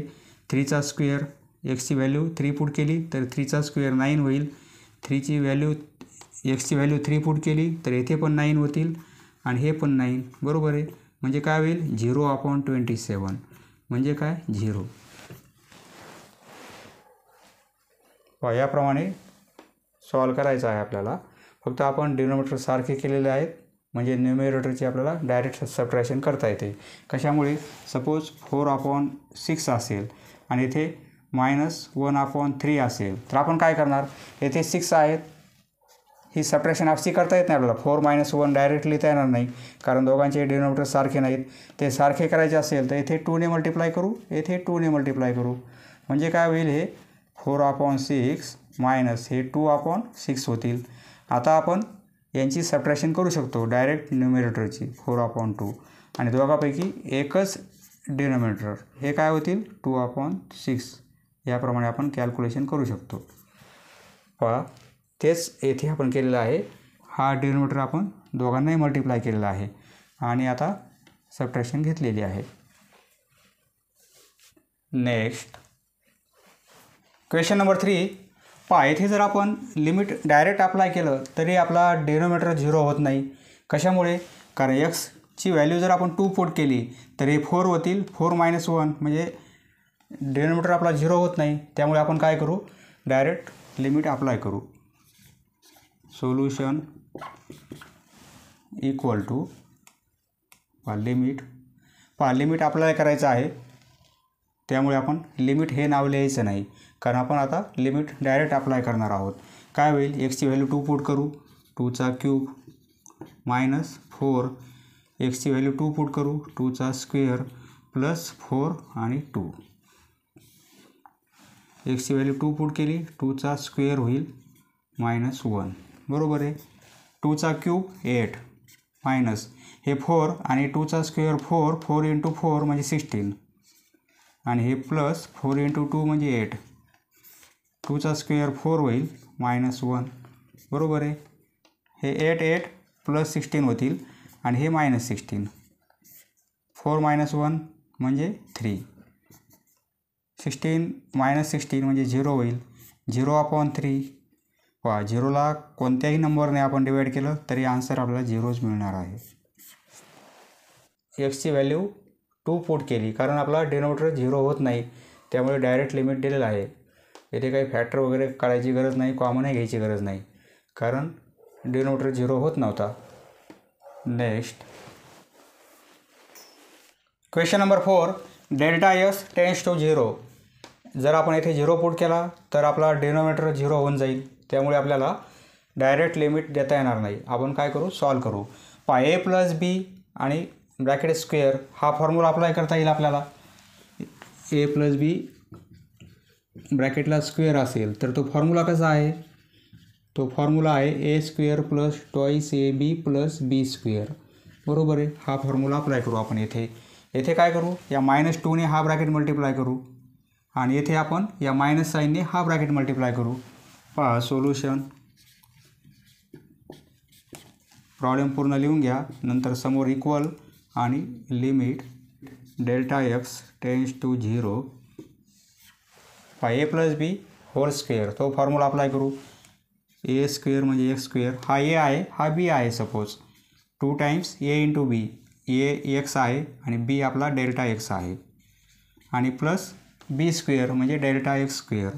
थ्रीचा स्क्वेअर एक्सची व्हॅल्यू थ्री पुट केली तर थ्रीचा स्क्वेअर नाईन होईल. थ्रीची व्हॅल्यू एक्सची व्हॅल्यू थ्री पुट केली तर येथे पण नाईन होतील आणि हे पण नाईन. बरोबर आहे? म्हणजे काय होईल? Zero upon twenty seven. म्हणजे काय? झिरो. याप्रमाणे सॉल्व करायचं आहे आपल्याला. फक्त आपण डिनोमिनेटर सारखे केलेले आहेत. म्हणजे न्युमिरेटरची आपल्याला डायरेक्ट सबट्रॅक्शन करता येते. कशामुळे? सपोज फोर अपॉन सिक्स असेल आणि इथे मायनस वन अपॉन थ्री असेल. तर आपण काय करणार? येथे सिक्स आहेत. ही सप्रेशन ऑफ सी करता येत नाही आपल्याला. फोर मायनस वन डायरेक्ट लिहिता येणार नाही. कारण दोघांचे डिनोमिनेटर सारखे नाहीत. ते सारखे करायचे असेल तर येथे टूने मल्टिप्लाय करू येथे टूने मल्टिप्लाय करू. म्हणजे काय होईल हे? फोर अपॉन सिक्स मायनस हे टू अपॉन सिक्स होतील. आता आपण यांची सप्रेशन करू शकतो डायरेक्ट न्युमिरेटरची फोर अपॉन टू आणि दोघापैकी एकच डिनोमिनेटर हे काय होतील? टू अपॉन सिक्स याप्रमाणे आपण कॅल्क्युलेशन करू शकतो. पहा. तेच येथे आपण केलेलं आहे. हा डिनोमिनेटर आपण दोघांनाही मल्टिप्लाय केलेला आहे. आणि आता सबट्रॅक्शन घेतलेली आहे. नेक्स्ट क्वेश्चन नंबर थ्री पहा येथे जर आपण लिमिट डायरेक्ट अप्लाय केलं तरी आपला डिनोमिनेटर झिरो होत नाही. कशामुळे? कारण एक्सची व्हॅल्यू जर आपण टू पुट केली तर हे फोर होतील. फोर मायनस वन म्हणजे डिनोमिनेटर आपला झिरो होत नाही. त्यामुळे आपण काय करू? डायरेक्ट लिमिट अप्लाय करू. Solution इक्वल टू पा लिमिट पा लिमिट अप्लाय करायचं आहे. त्यामुळे आपण लिमिट हे नाव लिहायचं नाही. कारण आपण आता लिमिट डायरेक्ट अप्लाय करणार आहोत. काय होईल? एक्सची व्हॅल्यू टू पुट करू. टूचा क्यूब मायनस फोर एक्सची व्हॅल्यू टू पुट करू. टूचा स्क्वेअर प्लस फोर आणि टू एक्सची व्हॅल्यू टू पुट केली. टूचा स्क्वेअर होईल मायनस वन बरोबर आहे. टूचा क्यूब एट. मायनस. हे फोर आणि टूचा square four four into four म्हणजे सिक्स्टीन. आणि हे प्लस फोर इंटू टू म्हणजे एट. टूचा स्क्वेअर फोर होईल मायनस वन. बरोबर आहे. हे एट एट प्लस सिक्स्टीन होतील आणि हे minus sixteen. Four minus one म्हणजे थ्री. सिक्स्टीन मायनस सिक्स्टीन म्हणजे झिरो होईल. Zero upon three. पहा झिरोला कोणत्याही नंबरने आपण डिवाईड केलं तरी आन्सर आपल्याला झिरोच मिळणार आहे. एक्सची व्हॅल्यू टू फूट केली कारण आपला डिनोमिटर झिरो होत नाही त्यामुळे डायरेक्ट लिमिट दिलेलं आहे. येथे काही फॅक्टर वगैरे काढायची गरज नाही कॉमनही घ्यायची गरज नाही कारण डिनोमिटर झिरो होत नव्हता. Next question number four delta s tends to zero जर आपण येथे झिरो पुट केला तर आपला डिनोमिटर झिरो होऊन जाईल. त्यामुळे आपल्याला डायरेक्ट लिमिट देता येणार नाही. आपण काय करू? सॉल्व करू. पा ए प्लस बी आणि ब्रॅकेट स्क्वेअर हा फॉर्म्युला अप्लाय करता येईल आपल्याला. ए प्लस बी ब्रॅकेटला स्क्वेअर असेल तर तो फॉर्म्युला कसा आहे? तो फॉर्म्युला आहे a square plus twice a b plus b square बरोबर आहे? हा फॉर्म्युला अप्लाय करू आपण येथे. येथे काय करू? या मायनस टूने हा ब्रॅकेट मल्टिप्लाय करू. आणि येथे आपण या मायनस साईनने हा ब्रॅकेट मल्टिप्लाय करू. पहा सोल्युशन प्रॉब्लेम पूर्ण लिहून घ्या. नंतर समोर इक्वल आणि limit delta x tends to zero पहा a plus b whole square तो फॉर्म्युला अप्लाय करू. ए स्क्वेअर म्हणजे एक्स स्क्वेअर हा ए आहे हा बी आहे suppose two times a into b a x आहे आणि बी आपला डेल्टा एक्स आहे. आणि प्लस बी स्क्वेअर म्हणजे delta x square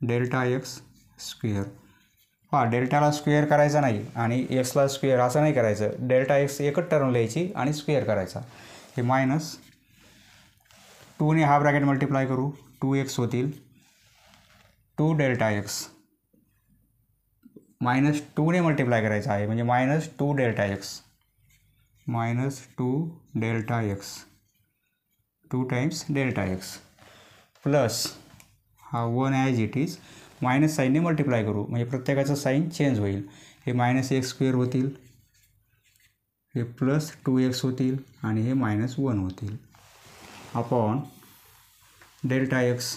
delta x square. हां डेल्टाला स्क्वेअर करायचा नाही आणि एक्सला स्क्वेअर असं नाही करायचं. डेल्टा एक्स एकच टर्म लिहायची आणि स्क्वेअर करायचा. हे मायनस टूने हा ब्रॅकेट मल्टिप्लाय करू. टू एक्स होतील. Two delta x. मायनस टूने मल्टिप्लाय करायचा आहे. म्हणजे minus two delta x. Minus two delta x. Two times delta x. Plus हा one as it is minus साईनने multiply करू. म्हणजे प्रत्येकाचं साईन चेंज होईल. हे मायनस एक्स स्क्वेअर होतील. हे प्लस टू एक्स होतील आणि हे मायनस वन होतील. अपॉन डेल्टा एक्स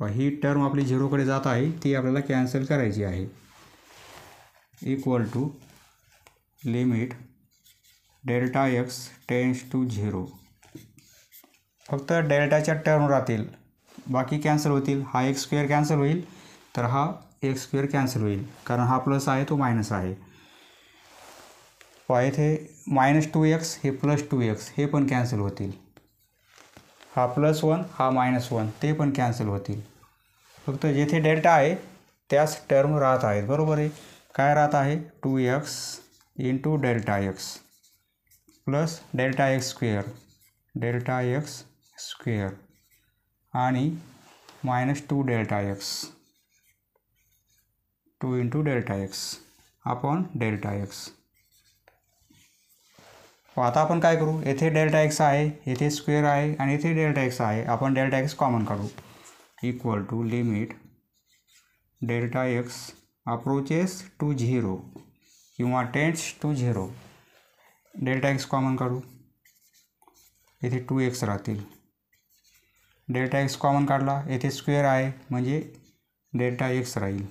ही टर्म आपली झिरोकडे जात आहे ती आपल्याला कॅन्सल करायची आहे. Equal to limit delta x tends to zero फक्त डेल्टाच्या टर्म राहतील. बाकी कॅन्सल होतील. हा एक स्क्वेअर कॅन्सल होईल. तर हा एक स्क्वेअर कॅन्सल होईल. कारण हा प्लस आहे तो मायनस आहे. पहा येथे मायनस टू एक्स हे प्लस टू एक्स हे पण कॅन्सल होतील. हा प्लस वन हा मायनस वन ते पण कॅन्सल होतील. फक्त जेथे डेल्टा आहे त्याच टर्म राहत आहेत. बरोबर आहे? काय राहत आहे? Two x into delta x plus delta x square delta x square आणि minus two delta x two into delta x upon delta x आता आपण काय करू? येथे डेल्टा एक्स आहे येथे स्क्वेअर आहे आणि येथे डेल्टा एक्स आहे. आपण डेल्टा एक्स कॉमन काढू equal to limit delta x approaches to zero किंवा tends to zero delta x common काढू येथे टू एक्स राहतील. डेल्टा एक्स कॉमन काढला. येथे स्क्वेअर आहे म्हणजे डेल्टा एक्स राहील.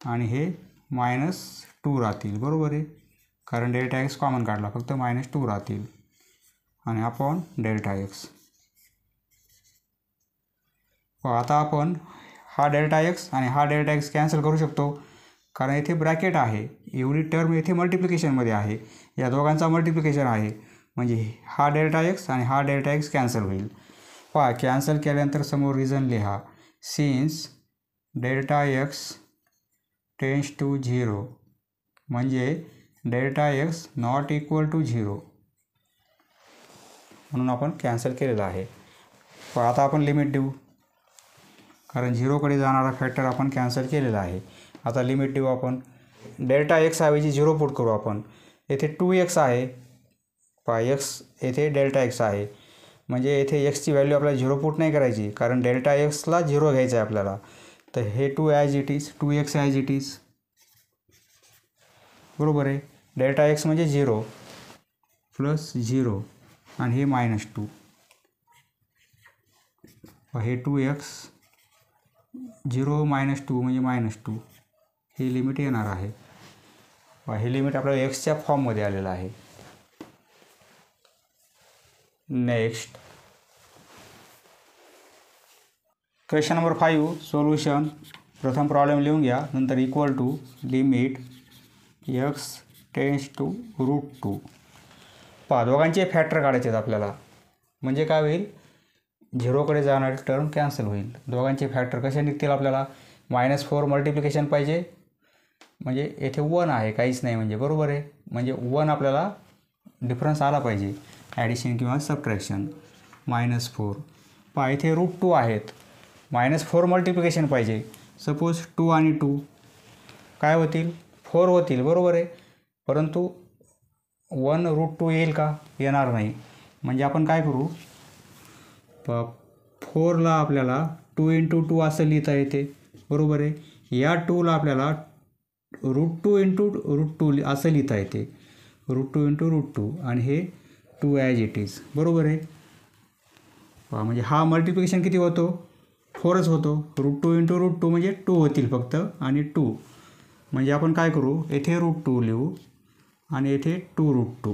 आणि हे मायनस टू राहतील. बरोबर आहे? कारण डेल्टा एक्स कॉमन काढला फक्त मायनस टू राहतील. आणि आपण डेल्टा एक्स. आता आपण हा डेल्टा एक्स आणि हा डेल्टा एक्स कॅन्सल करू शकतो. कारण येथे ब्रॅकेट आहे. एवढी टर्म येथे मल्टिप्लिकेशनमध्ये आहे. या दोघांचा मल्टिप्लिकेशन आहे. म्हणजे हा डेल्टा एक्स आणि हा डेल्टा एक्स कॅन्सल होईल. पहा कॅन्सल केल्यानंतर समोर रिझन लिहा. Since delta x tends to zero म्हणजे delta x not equal to zero म्हणून आपण कॅन्सल केलेलं आहे. पण आता आपण लिमिट देऊ. कारण झिरोकडे जाणारा फॅक्टर आपण कॅन्सल केलेला आहे. आता लिमिट देऊ आपण. डेल्टा एक्स ऐवजी झिरो पुट करू आपण. येथे टू एक्स आहे. पा एक्स येथे डेल्टा एक्स आहे. म्हणजे येथे एक्सची व्हॅल्यू आपल्याला झिरो पुट नाही करायची कारण डेल्टा एक्सला झिरो घ्यायचं आहे आपल्याला. तर हे two as it is two x as it is बरोबर आहे? डेल्टा एक्स म्हणजे झिरो प्लस झिरो आणि हे मायनस टू हे two x zero minus two म्हणजे मायनस टू हे लिमिट येणार आहे. हे लिमिट आपल्याला एक्सच्या फॉर्ममध्ये आलेलं आहे. Next question number five solution प्रथम प्रॉब्लेम लिहून घ्या नंतर equal to limit x tends to root two पहा दोघांचे फॅक्टर काढायचे आहेत आपल्याला. म्हणजे काय होईल? झिरोकडे जाणारी टर्म कॅन्सल होईल. दोघांचे फॅक्टर कसे निघतील आपल्याला? मायनस फोर मल्टिप्लिकेशन पाहिजे. म्हणजे येथे वन आहे काहीच नाही म्हणजे. बरोबर आहे? म्हणजे वन आपल्याला डिफरन्स आला पाहिजे. ॲडिशन किंवा सबट्रॅक्शन मायनस फोर पहा इथे रूट टू आहेत. मायनस फोर मल्टिप्लिकेशन पाहिजे. सपोज टू आणि टू काय होतील? फोर होतील बरोबर आहे. परंतु वन रूट टू येईल का? येणार नाही. म्हणजे आपण काय करू? प फोरला आपल्याला टू इंटू टू असं लिहिता येते. बरोबर आहे. या टूला आपल्याला root two into root two असं लिहिता येते. Root two into root two आणि हे टू ॲज इट इज. बरोबर आहे? पहा म्हणजे हा मल्टिप्लिकेशन किती होतो? फोरच होतो. Root two into root two म्हणजे टू होतील फक्त आणि टू म्हणजे आपण काय करू? येथे रूट टू लिहू आणि येथे टू रूट टू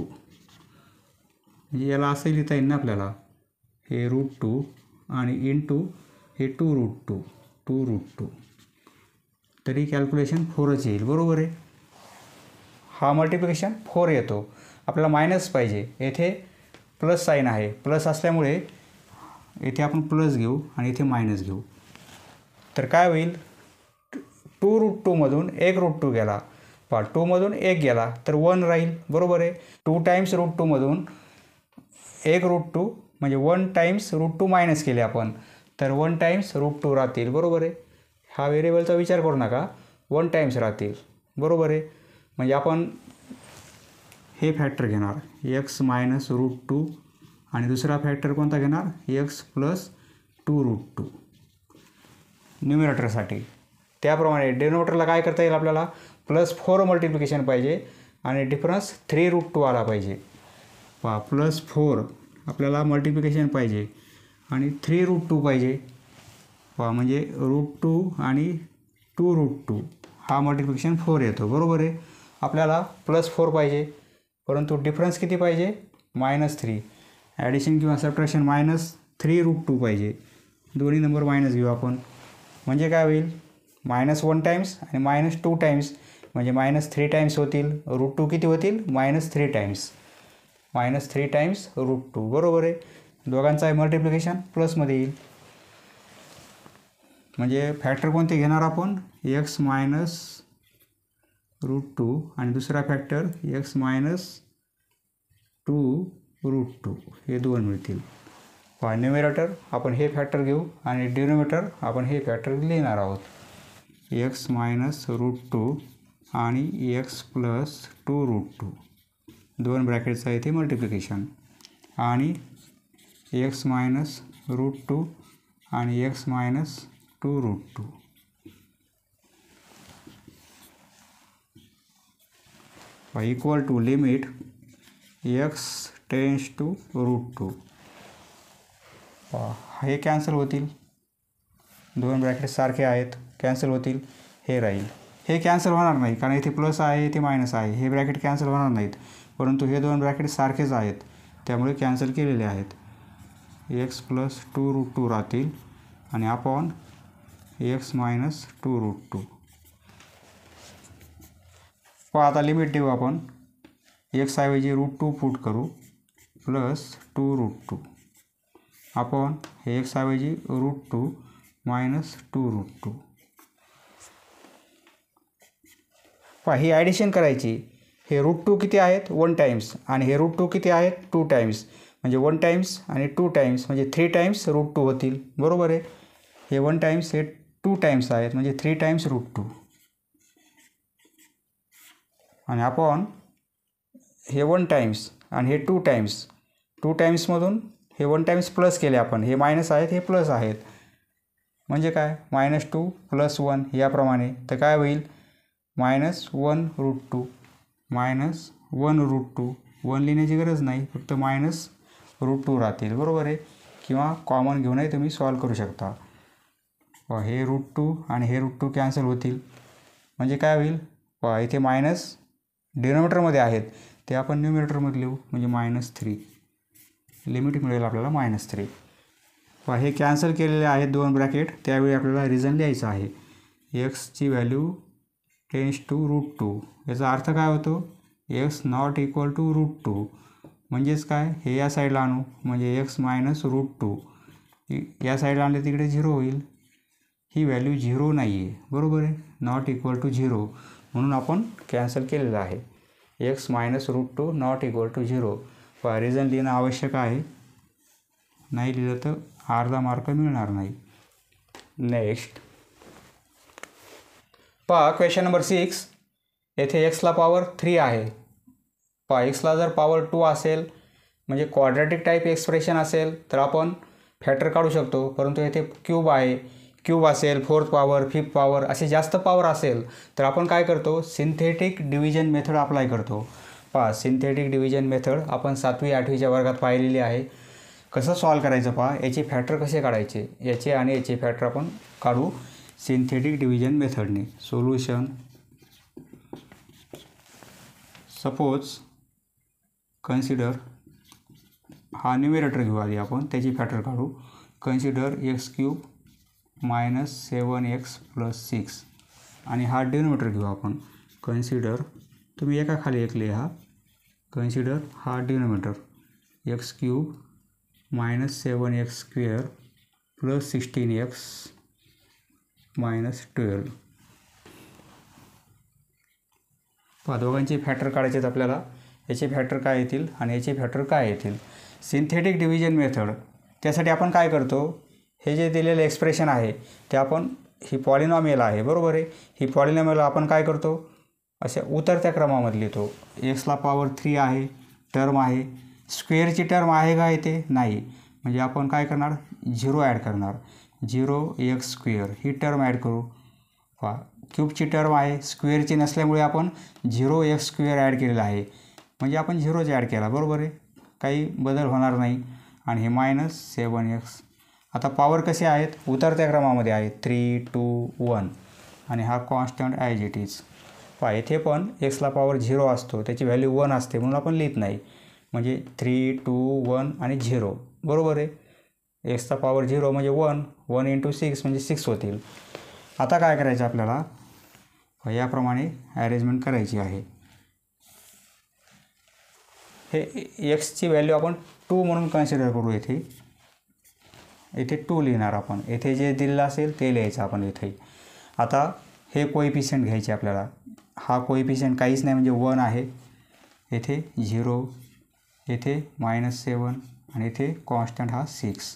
म्हणजे याला असं लिहिता येईल ना आपल्याला? हे रूट टू आणि इन टू हे two root two two root two तरी कॅल्क्युलेशन फोरच येईल. बरोबर आहे? हा मल्टिप्लिकेशन फोर येतो. आपल्याला मायनस पाहिजे. येथे प्लस साईन आहे. प्लस असल्यामुळे येथे आपण प्लस घेऊ आणि इथे मायनस घेऊ. तर काय होईल? टू रूट टूमधून एक रूट टू गेला. पा टूमधून एक गेला तर वन राहील. बरोबर आहे? टू टाईम्स रूट टूमधून एक रूट टू म्हणजे one times root two minus केले आपण. तर वन टाईम्स रूट टू राहतील. बरोबर आहे? हा व्हेरिएबलचा विचार करू नका. वन टाईम्स राहतील. बरोबर आहे? म्हणजे आपण हे फॅक्टर घेणार. एक्स मायनस रूट टू आणि दुसरा फॅक्टर कोणता घेणार? X plus two root two न्युमिरेटरसाठी त्याप्रमाणे डेनोमिटरला काय करता येईल आपल्याला? प्लस फोर मल्टिप्लिकेशन पाहिजे आणि डिफरन्स थ्री रूट टू आला पाहिजे. पहा प्लस फोर आपल्याला मल्टिप्लिकेशन पाहिजे आणि थ्री रूट टू पाहिजे. पहा म्हणजे रूट टू आणि टू रूट टू हा मल्टिप्लिकेशन फोर येतो. बरोबर आहे? आपल्याला प्लस फोर पाहिजे. परंतु डिफरन्स किती पाहिजे? मायनस थ्री ॲडिशन किंवा subtraction minus three root two पाहिजे. दोन्ही नंबर मायनस घेऊ आपण. म्हणजे काय होईल? मायनस वन टाईम्स आणि मायनस टू टाईम्स म्हणजे मायनस थ्री टाईम्स होतील. रूट टू किती होतील? Minus three times minus three times root two बरोबर आहे? दोघांचं आहे मल्टिप्लिकेशन प्लसमध्ये येईल. म्हणजे फॅक्टर कोणते घेणार आपण? एक्स मायनस रूट टू आणि दुसरा factor x minus two root two. हे दोन मिळतील. पहा न्युमिरेटर आपण हे फॅक्टर घेऊ आणि डिनोमिटर आपण हे फॅक्टर लिहिणार आहोत. एक्स मायनस रूट टू आणि x plus two root two. दोन ब्रॅकेटचं इथे मल्टिप्लिकेशन. आणि एक्स मायनस रूट टू आणि x minus two root two. Equal to limit x tends to root two. हे कॅन्सल होतील. दोन ब्रॅकेट सारखे आहेत कॅन्सल होतील हे राहील. हे कॅन्सल होणार नाही कारण इथे प्लस आहे इथे मायनस आहे. हे ब्रॅकेट कॅन्सल होणार नाहीत परंतु हे दोन ब्रॅकेट सारखेच आहेत त्यामुळे कॅन्सल केलेले आहेत. X plus two root two राहतील आणि आपण x minus two root two. प आता लिमिट देऊ आपण. एक्सऐवजी रूट टू फूट करू. प्लस टू रूट टू आपण हे एक्सऐवजी root two minus two root two पहा ही ॲडिशन करायची. हे रूट टू किती आहेत? वन टाईम्स आणि हे रूट टू किती आहेत? टू टाईम्स म्हणजे वन टाईम्स आणि टू टाईम्स म्हणजे थ्री टाईम्स रूट टू होतील. बरोबर आहे? हे वन टाईम्स हे टू टाईम्स आहेत. म्हणजे थ्री टाईम्स रूट टू आणि आपण हे वन टाईम्स आणि हे टू टाईम्स टू टाईम्समधून हे वन टाईम्स प्लस केले आपण. हे मायनस आहेत हे प्लस आहेत. म्हणजे काय? मायनस टू प्लस वन याप्रमाणे. तर काय होईल? Minus one root two minus one root two one लिहिण्याची गरज नाही. फक्त मायनस रूट टू राहतील. बरोबर आहे? किंवा कॉमन घेऊनही तुम्ही सॉल्व करू शकता. हे रूट टू आणि हे रूट टू कॅन्सल होतील. म्हणजे काय होईल? इथे मायनस डिनोमिटरमध्ये आहेत ते आपण न्युमिरेटरमध्ये लिहू म्हणजे मायनस थ्री लिमिट मिळेल आपल्याला मायनस थ्री हे कॅन्सल केलेले आहेत दोन ब्रॅकेट त्यावेळी आपल्याला रिझन लिहायचं आहे. एक्सची value tends to root two याचा अर्थ काय होतो? X not equal to root two म्हणजेच काय? हे या साईडला आणू. म्हणजे एक्स मायनस रूट टू या साईडला आणले तिकडे झिरो होईल. ही व्हॅल्यू झिरो नाही आहे बरोबर आहे? नॉट इक्वल टू झिरो म्हणून आपण कॅन्सल केलेलं आहे. X minus root two not equal to zero reason लिहिणं आवश्यक आहे. नाही लिहिलं तर अर्धा मार्क मिळणार नाही. नेक्स्ट पहा क्वेश्चन नंबर सिक्स येथे एक्सला पॉवर थ्री आहे. पहा एक्सला जर पॉवर टू असेल म्हणजे क्वाड्रॅटिक टाईप एक्सप्रेशन असेल तर आपण फॅक्टर काढू शकतो. परंतु येथे क्यूब आहे. क्यूब असेल फोर्थ पॉवर फिफ्थ पॉवर असे जास्त पॉवर असेल तर आपण काय करतो? सिंथेटिक डिव्हिजन मेथड अप्लाय करतो. पहा सिंथेटिक डिव्हिजन मेथड आपण सातवी आठवीच्या वर्गात पाहिलेली आहे. कसं सॉल्व करायचं पहा? याचे फॅक्टर कसे काढायचे? याचे आणि याचे फॅक्टर आपण काढू सिंथेटिक डिव्हिजन मेथडने सोल्युशन सपोज कन्सिडर हा न्युमिरेटर घेऊ आधी आपण त्याची फॅक्टर काढू. Consider x cube minus seven x plus six. आणि हा डिनोमिटर घेऊ आपण. कन्सिडर तुम्ही एका खाली एक लिहा. कन्सिडर हा denominator x cube minus seven x square plus sixteen x minus twelve. पहा दोघांचे फॅक्टर काढायचे आहेत आपल्याला. याचे फॅक्टर काय येतील आणि याचे फॅक्टर काय येतील? Synthetic division method. त्यासाठी आपण काय करतो? हे जे दिलेलं एक्सप्रेशन आहे ते आपण ही पॉलिनॉमियल आहे बरोबर आहे? ही पॉलिनॉमियल आपण काय करतो? अशा उतरत्या क्रमामध्ये लिहितो एक्सला पॉवर थ्री आहे टर्म आहे. स्क्वेअरची टर्म आहे का इथे? नाही. म्हणजे आपण काय करणार? झिरो ॲड करणार. झिरो एक्स स्क्वेअर ही टर्म ॲड करू. वा क्यूबची टर्म आहे. स्क्वेअरची नसल्यामुळे आपण झिरो एक्स स्क्वेअर ॲड केलेला आहे. म्हणजे आपण झिरोच ॲड केला. बरोबर आहे? काही बदल होणार नाही. आणि हे मायनस सेवन एक्स आता पॉवर कसे आहेत? उतरत्या क्रमामध्ये आहेत. थ्री टू वन आणि हा कॉन्स्टंट ॲज इट इज पहा येथे पण एक्सला पॉवर झिरो असतो. त्याची व्हॅल्यू वन असते म्हणून आपण लिहित नाही. म्हणजे थ्री टू वन आणि झिरो बरोबर आहे? एक्सचा पॉवर झिरो म्हणजे वन वन इंटू सिक्स म्हणजे सिक्स होतील. आता काय करायचं आपल्याला? याप्रमाणे ॲरेंजमेंट करायची आहे. हे एक्सची व्हॅल्यू आपण टू म्हणून कन्सिडर करू येथे. येथे टू लिहिणार आपण. येथे जे दिलेलं असेल ते लिहायचं आपण इथे. आता हे कोइफिशियंट घ्यायचे आपल्याला. हा कोइफिशियंट काहीच नाही म्हणजे वन आहे. येथे झिरो येथे मायनस सेवन आणि इथे कॉन्स्टंट हा सिक्स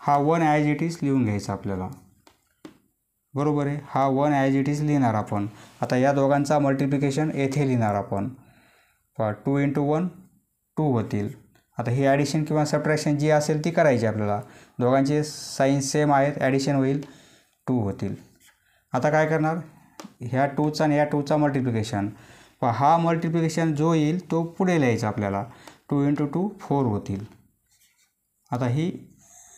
हा वन ॲज इट इज लिहून घ्यायचा आपल्याला. बरोबर आहे? हा वन ॲज इट इज लिहिणार आपण. आता या दोघांचा मल्टिप्लिकेशन येथे लिहिणार आपण. टू इंटू वन टू होतील. आता हे ॲडिशन किंवा सबट्रॅक्शन जी असेल ती करायची आपल्याला. दोघांचे साईन सेम आहेत ॲडिशन होईल टू होतील. आता काय करणार? ह्या टूचा आणि ह्या टूचा मल्टिप्लिकेशन प हा मल्टिप्लिकेशन जो येईल तो पुढे लिहायचा आपल्याला. टू इंटू टू फोर होतील. आता ही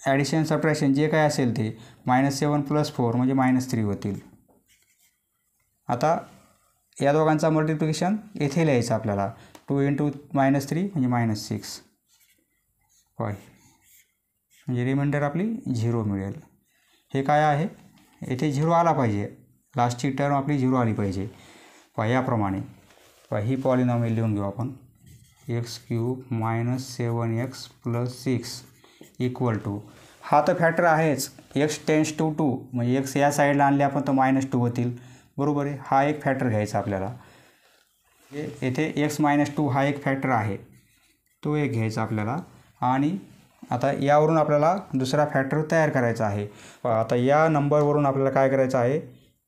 ॲडिशन सबट्रॅक्शन जे काय असेल ते मायनस सेवन प्लस फोर म्हणजे मायनस थ्री होतील. आता या दोघांचा मल्टिप्लिकेशन येथे लिहायचं आपल्याला. टू इंटू मायनस थ्री म्हणजे मायनस सिक्स कॉल. म्हणजे रिमाइंडर आपली झिरो मिळेल. हे काय आहे? येथे झिरो आला पाहिजे. लास्टची टर्म आपली झिरो आली पाहिजे. पहा याप्रमाणे. पहा ही पॉलिनॉमियल लिहून घेऊ आपण. X cube minus seven x plus six equal to. हा तर फॅक्टर आहेच. X tends to two. म्हणजे एक्स या साईडला आणले आपण तर मायनस टू होतील. बरोबर आहे? हा एक फॅक्टर घ्यायचा आपल्याला. येथे एक्स मायनस टू हा एक फॅक्टर आहे. तो एक घ्यायचा आपल्याला. आणि आता यावरून आपल्याला दुसरा फॅक्टर तयार करायचा आहे. आता या नंबरवरून आपल्याला काय करायचं आहे?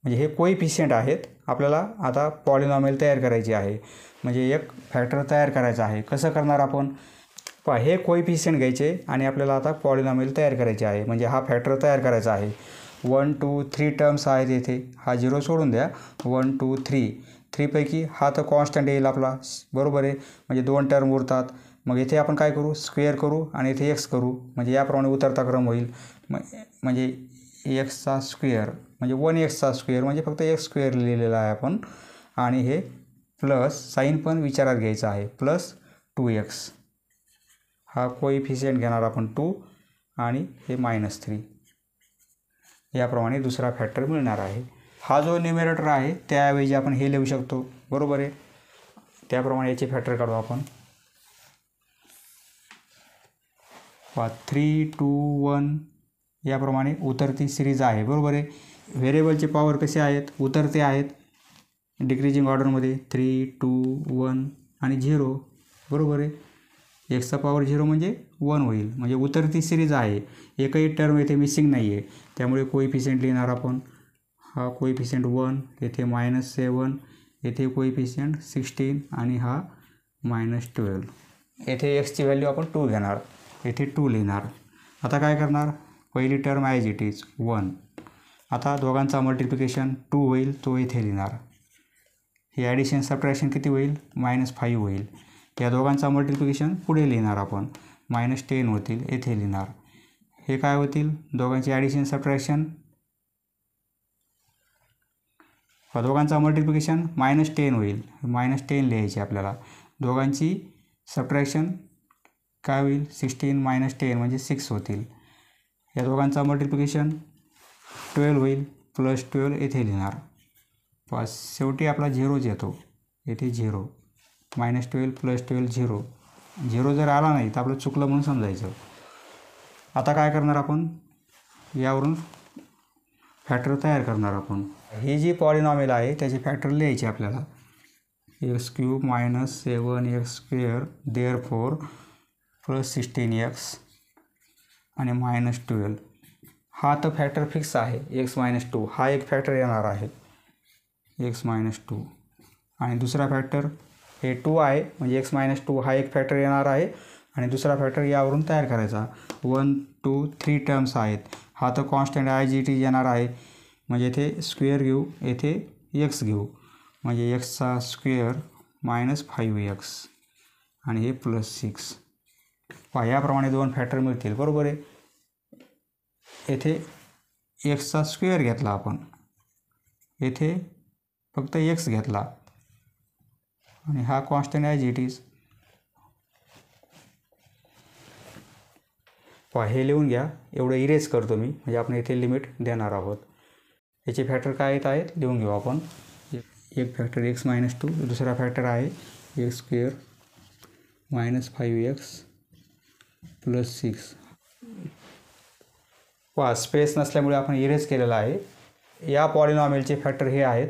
म्हणजे हे कोइफिशियंट आहेत. आपल्याला आता पॉलिनॉमियल तयार करायची आहे. म्हणजे एक फॅक्टर तयार करायचा आहे. कसं करणार आपण? प हे कोइफिशियंट घ्यायचे आणि आपल्याला आता पॉलिनॉमियल तयार करायचे आहे. म्हणजे हा फॅक्टर तयार करायचा आहे. वन टू थ्री टर्म्स आहेत येथे हा झिरो सोडून द्या. वन टू थ्री थ्रीपैकी हा तर कॉन्स्टंट येईल आपला. बरोबर आहे? म्हणजे दोन टर्म उरतात. मग इथे आपण काय करू? स्क्वेअर करू आणि इथे एक्स करू. म्हणजे याप्रमाणे उतरता क्रम होईल. म्हणजे एक्सचा स्क्वेअर म्हणजे वन एक्सचा स्क्वेअर म्हणजे फक्त एक्स स्क्वेअर लिहिलेला आहे आपण. आणि हे प्लस साईन पण विचारात घ्यायचं आहे. प्लस टू एक्स हा कोइफिशियंट घेणार आपण टू आणि हे मायनस थ्री. याप्रमाणे दुसरा फॅक्टर मिळणार आहे. हा जो न्युमेरेटर आहे त्याऐवजी आपण हे लिहू शकतो. बरोबर आहे? त्याप्रमाणे याचे फॅक्टर काढू आपण. पहा थ्री टू वन याप्रमाणे उतरती सिरीज आहे. बरोबर आहे? व्हेरिएबलचे पॉवर कसे आहेत? उतरते आहेत. डिक्रीजिंग ऑर्डरमध्ये थ्री टू वन आणि झिरो बरोबर आहे? एक्सचा पॉवर झिरो म्हणजे वन होईल. म्हणजे उतरती सिरीज आहे. एकही टर्म येथे मिसिंग नाही आहे त्यामुळे कोइफिशियंट लिहिणार आपण. हा कोइफिशियंट वन येथे मायनस सेवन येथे कोइफिशियंट सिक्स्टीन आणि हा मायनस ट्वेल्व येथे एक्सची व्हॅल्यू आपण टू घेणार. येथे टू लिहिणार. आता काय करणार? पहिली term as it is one आता दोघांचा मल्टिप्लिकेशन टू होईल तो इथे लिहिणार. हे ॲडिशन सबट्रॅक्शन किती होईल? मायनस फाईव्ह होईल. या दोघांचा मल्टिप्लिकेशन पुढे लिहिणार आपण. मायनस टेन होतील येथे लिहिणार. हे काय होतील? दोघांची ॲडिशन सबट्रॅक्शन दोघांचा मल्टिप्लिकेशन मायनस टेन होईल. मायनस टेन लिहायचे आपल्याला. दोघांची सबट्रॅक्शन काय होईल? सिक्स्टीन मायनस टेन म्हणजे सिक्स होतील. या दोघांचा मल्टिप्लिकेशन ट्वेल्व होईल प्लस ट्वेल्व येथे लिहिणार. पाच शेवटी आपला झिरोच येतो. येथे zero minus twelve plus twelve zero zero जर आला नाही तर आपलं चुकलं म्हणून समजायचं. आता काय करणार आपण? यावरून फॅक्टर तयार करणार आपण. ही जी पॉलिनॉमिल आहे त्याची फॅक्टर लिहायची आपल्याला. X cube minus seven x square therefore plus sixteen x आणि मायनस ट्वेल्व हा तर फॅक्टर फिक्स आहे. एक्स मायनस टू हा एक फॅक्टर येणार आहे. एक्स मायनस टू आणि दुसरा फॅक्टर हे टू आहे. म्हणजे एक्स मायनस टू हा एक फॅक्टर येणार आहे. आणि दुसरा फॅक्टर यावरून तयार करायचा. वन टू थ्री टर्म्स आहेत. हा तर कॉन्स्टंट आय जी टी येणार आहे. म्हणजे येथे स्क्वेअर घेऊ. येथे एक्स घेऊ. म्हणजे एक्सचा स्क्वेअर मायनस फाईव्ह एक्स आणि हे प्लस सिक्स पहा याप्रमाणे दोन फॅक्टर मिळतील बरोबर आहे? येथे एक्सचा स्क्वेअर घेतला आपण. येथे फक्त एक्स घेतला. आणि हा कॉन्स्टंट ॲज इट इज पहा हे लिहून घ्या. एवढं इरेज करतो मी. म्हणजे आपण येथे लिमिट देणार आहोत. याचे फॅक्टर काय येत आहेत? लिहून घेऊ आपण. एक फॅक्टर एक्स मायनस टू दुसरा फॅक्टर आहे x square minus five x plus six. वा स्पेस नसल्यामुळे आपण इरेज केलेला आहे. या पॉलिनॉमिलचे फॅक्टर हे आहेत.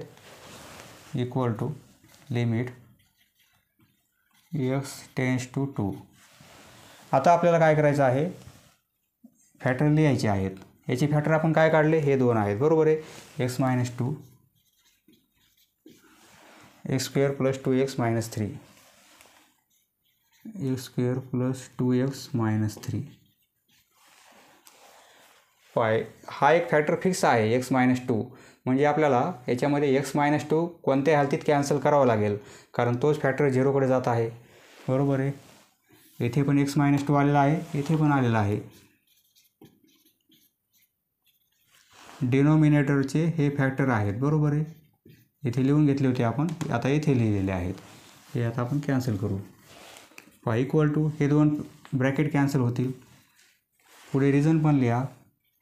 Equal to limit X tends to two आता आपल्याला काय करायचं आहे? फॅक्टर लिहायचे आहेत. याचे फॅक्टर आपण काय काढले? हे दोन आहेत. बरोबर आहे? X minus two X square plus two X minus three X square plus two X minus three. पाय हा एक फॅक्टर फिक्स आहे एक्स मायनस टू. म्हणजे आपल्याला याच्यामध्ये एक्स मायनस टू कोणत्याही हालतीत कॅन्सल करावं लागेल कारण तोच फॅक्टर झिरोकडे जात आहे. बरोबर आहे? येथे पण एक्स मायनस टू आलेला आहे येथे पण आलेला आहे. डिनोमिनेटरचे हे फॅक्टर आहेत बरोबर आहे? इथे लिहून घेतले होते आपण आता येथे लिहिलेले आहेत. हे आता आपण कॅन्सल करू. पहा इक्वल टू हे दोन ब्रॅकेट कॅन्सल होतील. पुढे रिझन पण लिहा.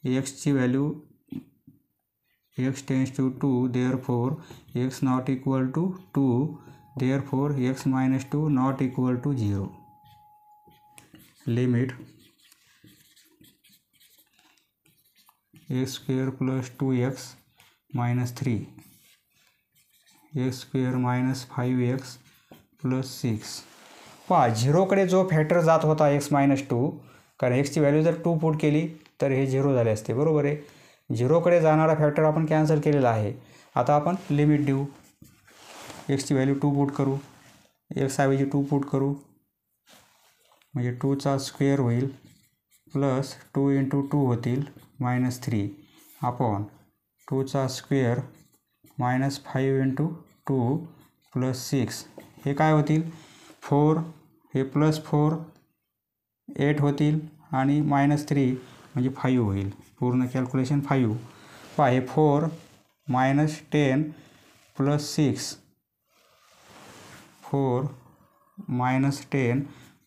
एक्सची value X tends to two therefore X not equal to two therefore X minus two not equal to zero limit X square plus two X minus three X square minus five X plus six पहा झिरोकडे जो factor जात होता x minus two कारण एक्सची value जर two put केली तर हे झिरो झाले असते बरोबर आहे? झिरोकडे जाणारा फॅक्टर आपण कॅन्सल केलेला आहे. आता आपण लिमिट देऊ. एक्सची व्हॅल्यू टू पुट करू. एक्सऐवजी टू पुट करू. म्हणजे टूचा स्क्वेअर होईल प्लस टू इंटू टू होतील minus three upon टूचा square minus five into two plus six हे काय होतील? फोर हे प्लस फोर एट होतील आणि मायनस थ्री म्हणजे फाईव्ह होईल. पूर्ण कॅल्क्युलेशन फाईव्ह पहा हे four minus ten plus six four minus ten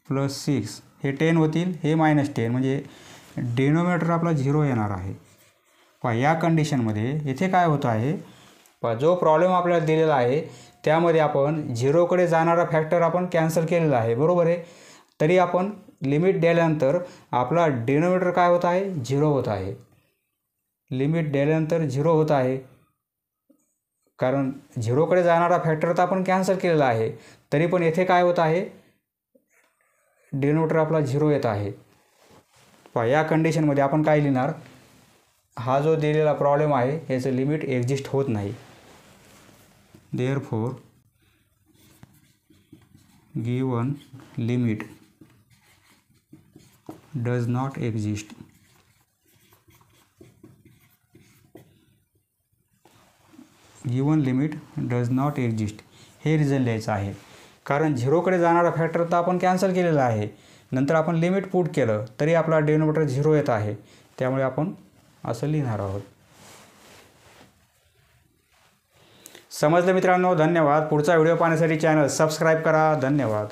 plus six हे टेन होतील हे मायनस टेन म्हणजे डिनोमिनेटर आपला झिरो येणार आहे. पहा या कंडिशनमध्ये येथे काय होतं आहे? पहा जो प्रॉब्लेम आपल्याला दिलेला आहे त्यामध्ये आपण झिरोकडे जाणारा फॅक्टर आपण कॅन्सल केलेला आहे. बरोबर आहे? तरी आपण लिमिट दिल्यानंतर आपला डिनोमिनेटर काय होत आहे? झिरो होत आहे. लिमिट दिल्यानंतर झिरो होत आहे. कारण झिरोकडे जाणारा फॅक्टर तर आपण कॅन्सल केलेला आहे. तरी पण येथे काय होत आहे? डिनोमिनेटर आपला झिरो येत आहे. पहा या कंडिशनमध्ये आपण काय लिहिणार? हा जो दिलेला प्रॉब्लेम आहे याचं लिमिट एक्झिस्ट होत नाही. Therefore given limit does not exist. Given limit does not exist. हे रिझन लिहायचं आहे. कारण झिरोकडे जाणारा फॅक्टर तर आपण कॅन्सल केलेला आहे. नंतर आपण लिमिट पुट केलं तरी आपला डेनोमीटर झिरो येत आहे. त्यामुळे आपण असं लिहिणार आहोत. समजलं मित्रांनो धन्यवाद. पुढचा व्हिडिओ पाहण्यासाठी चॅनल सबस्क्राईब करा. धन्यवाद.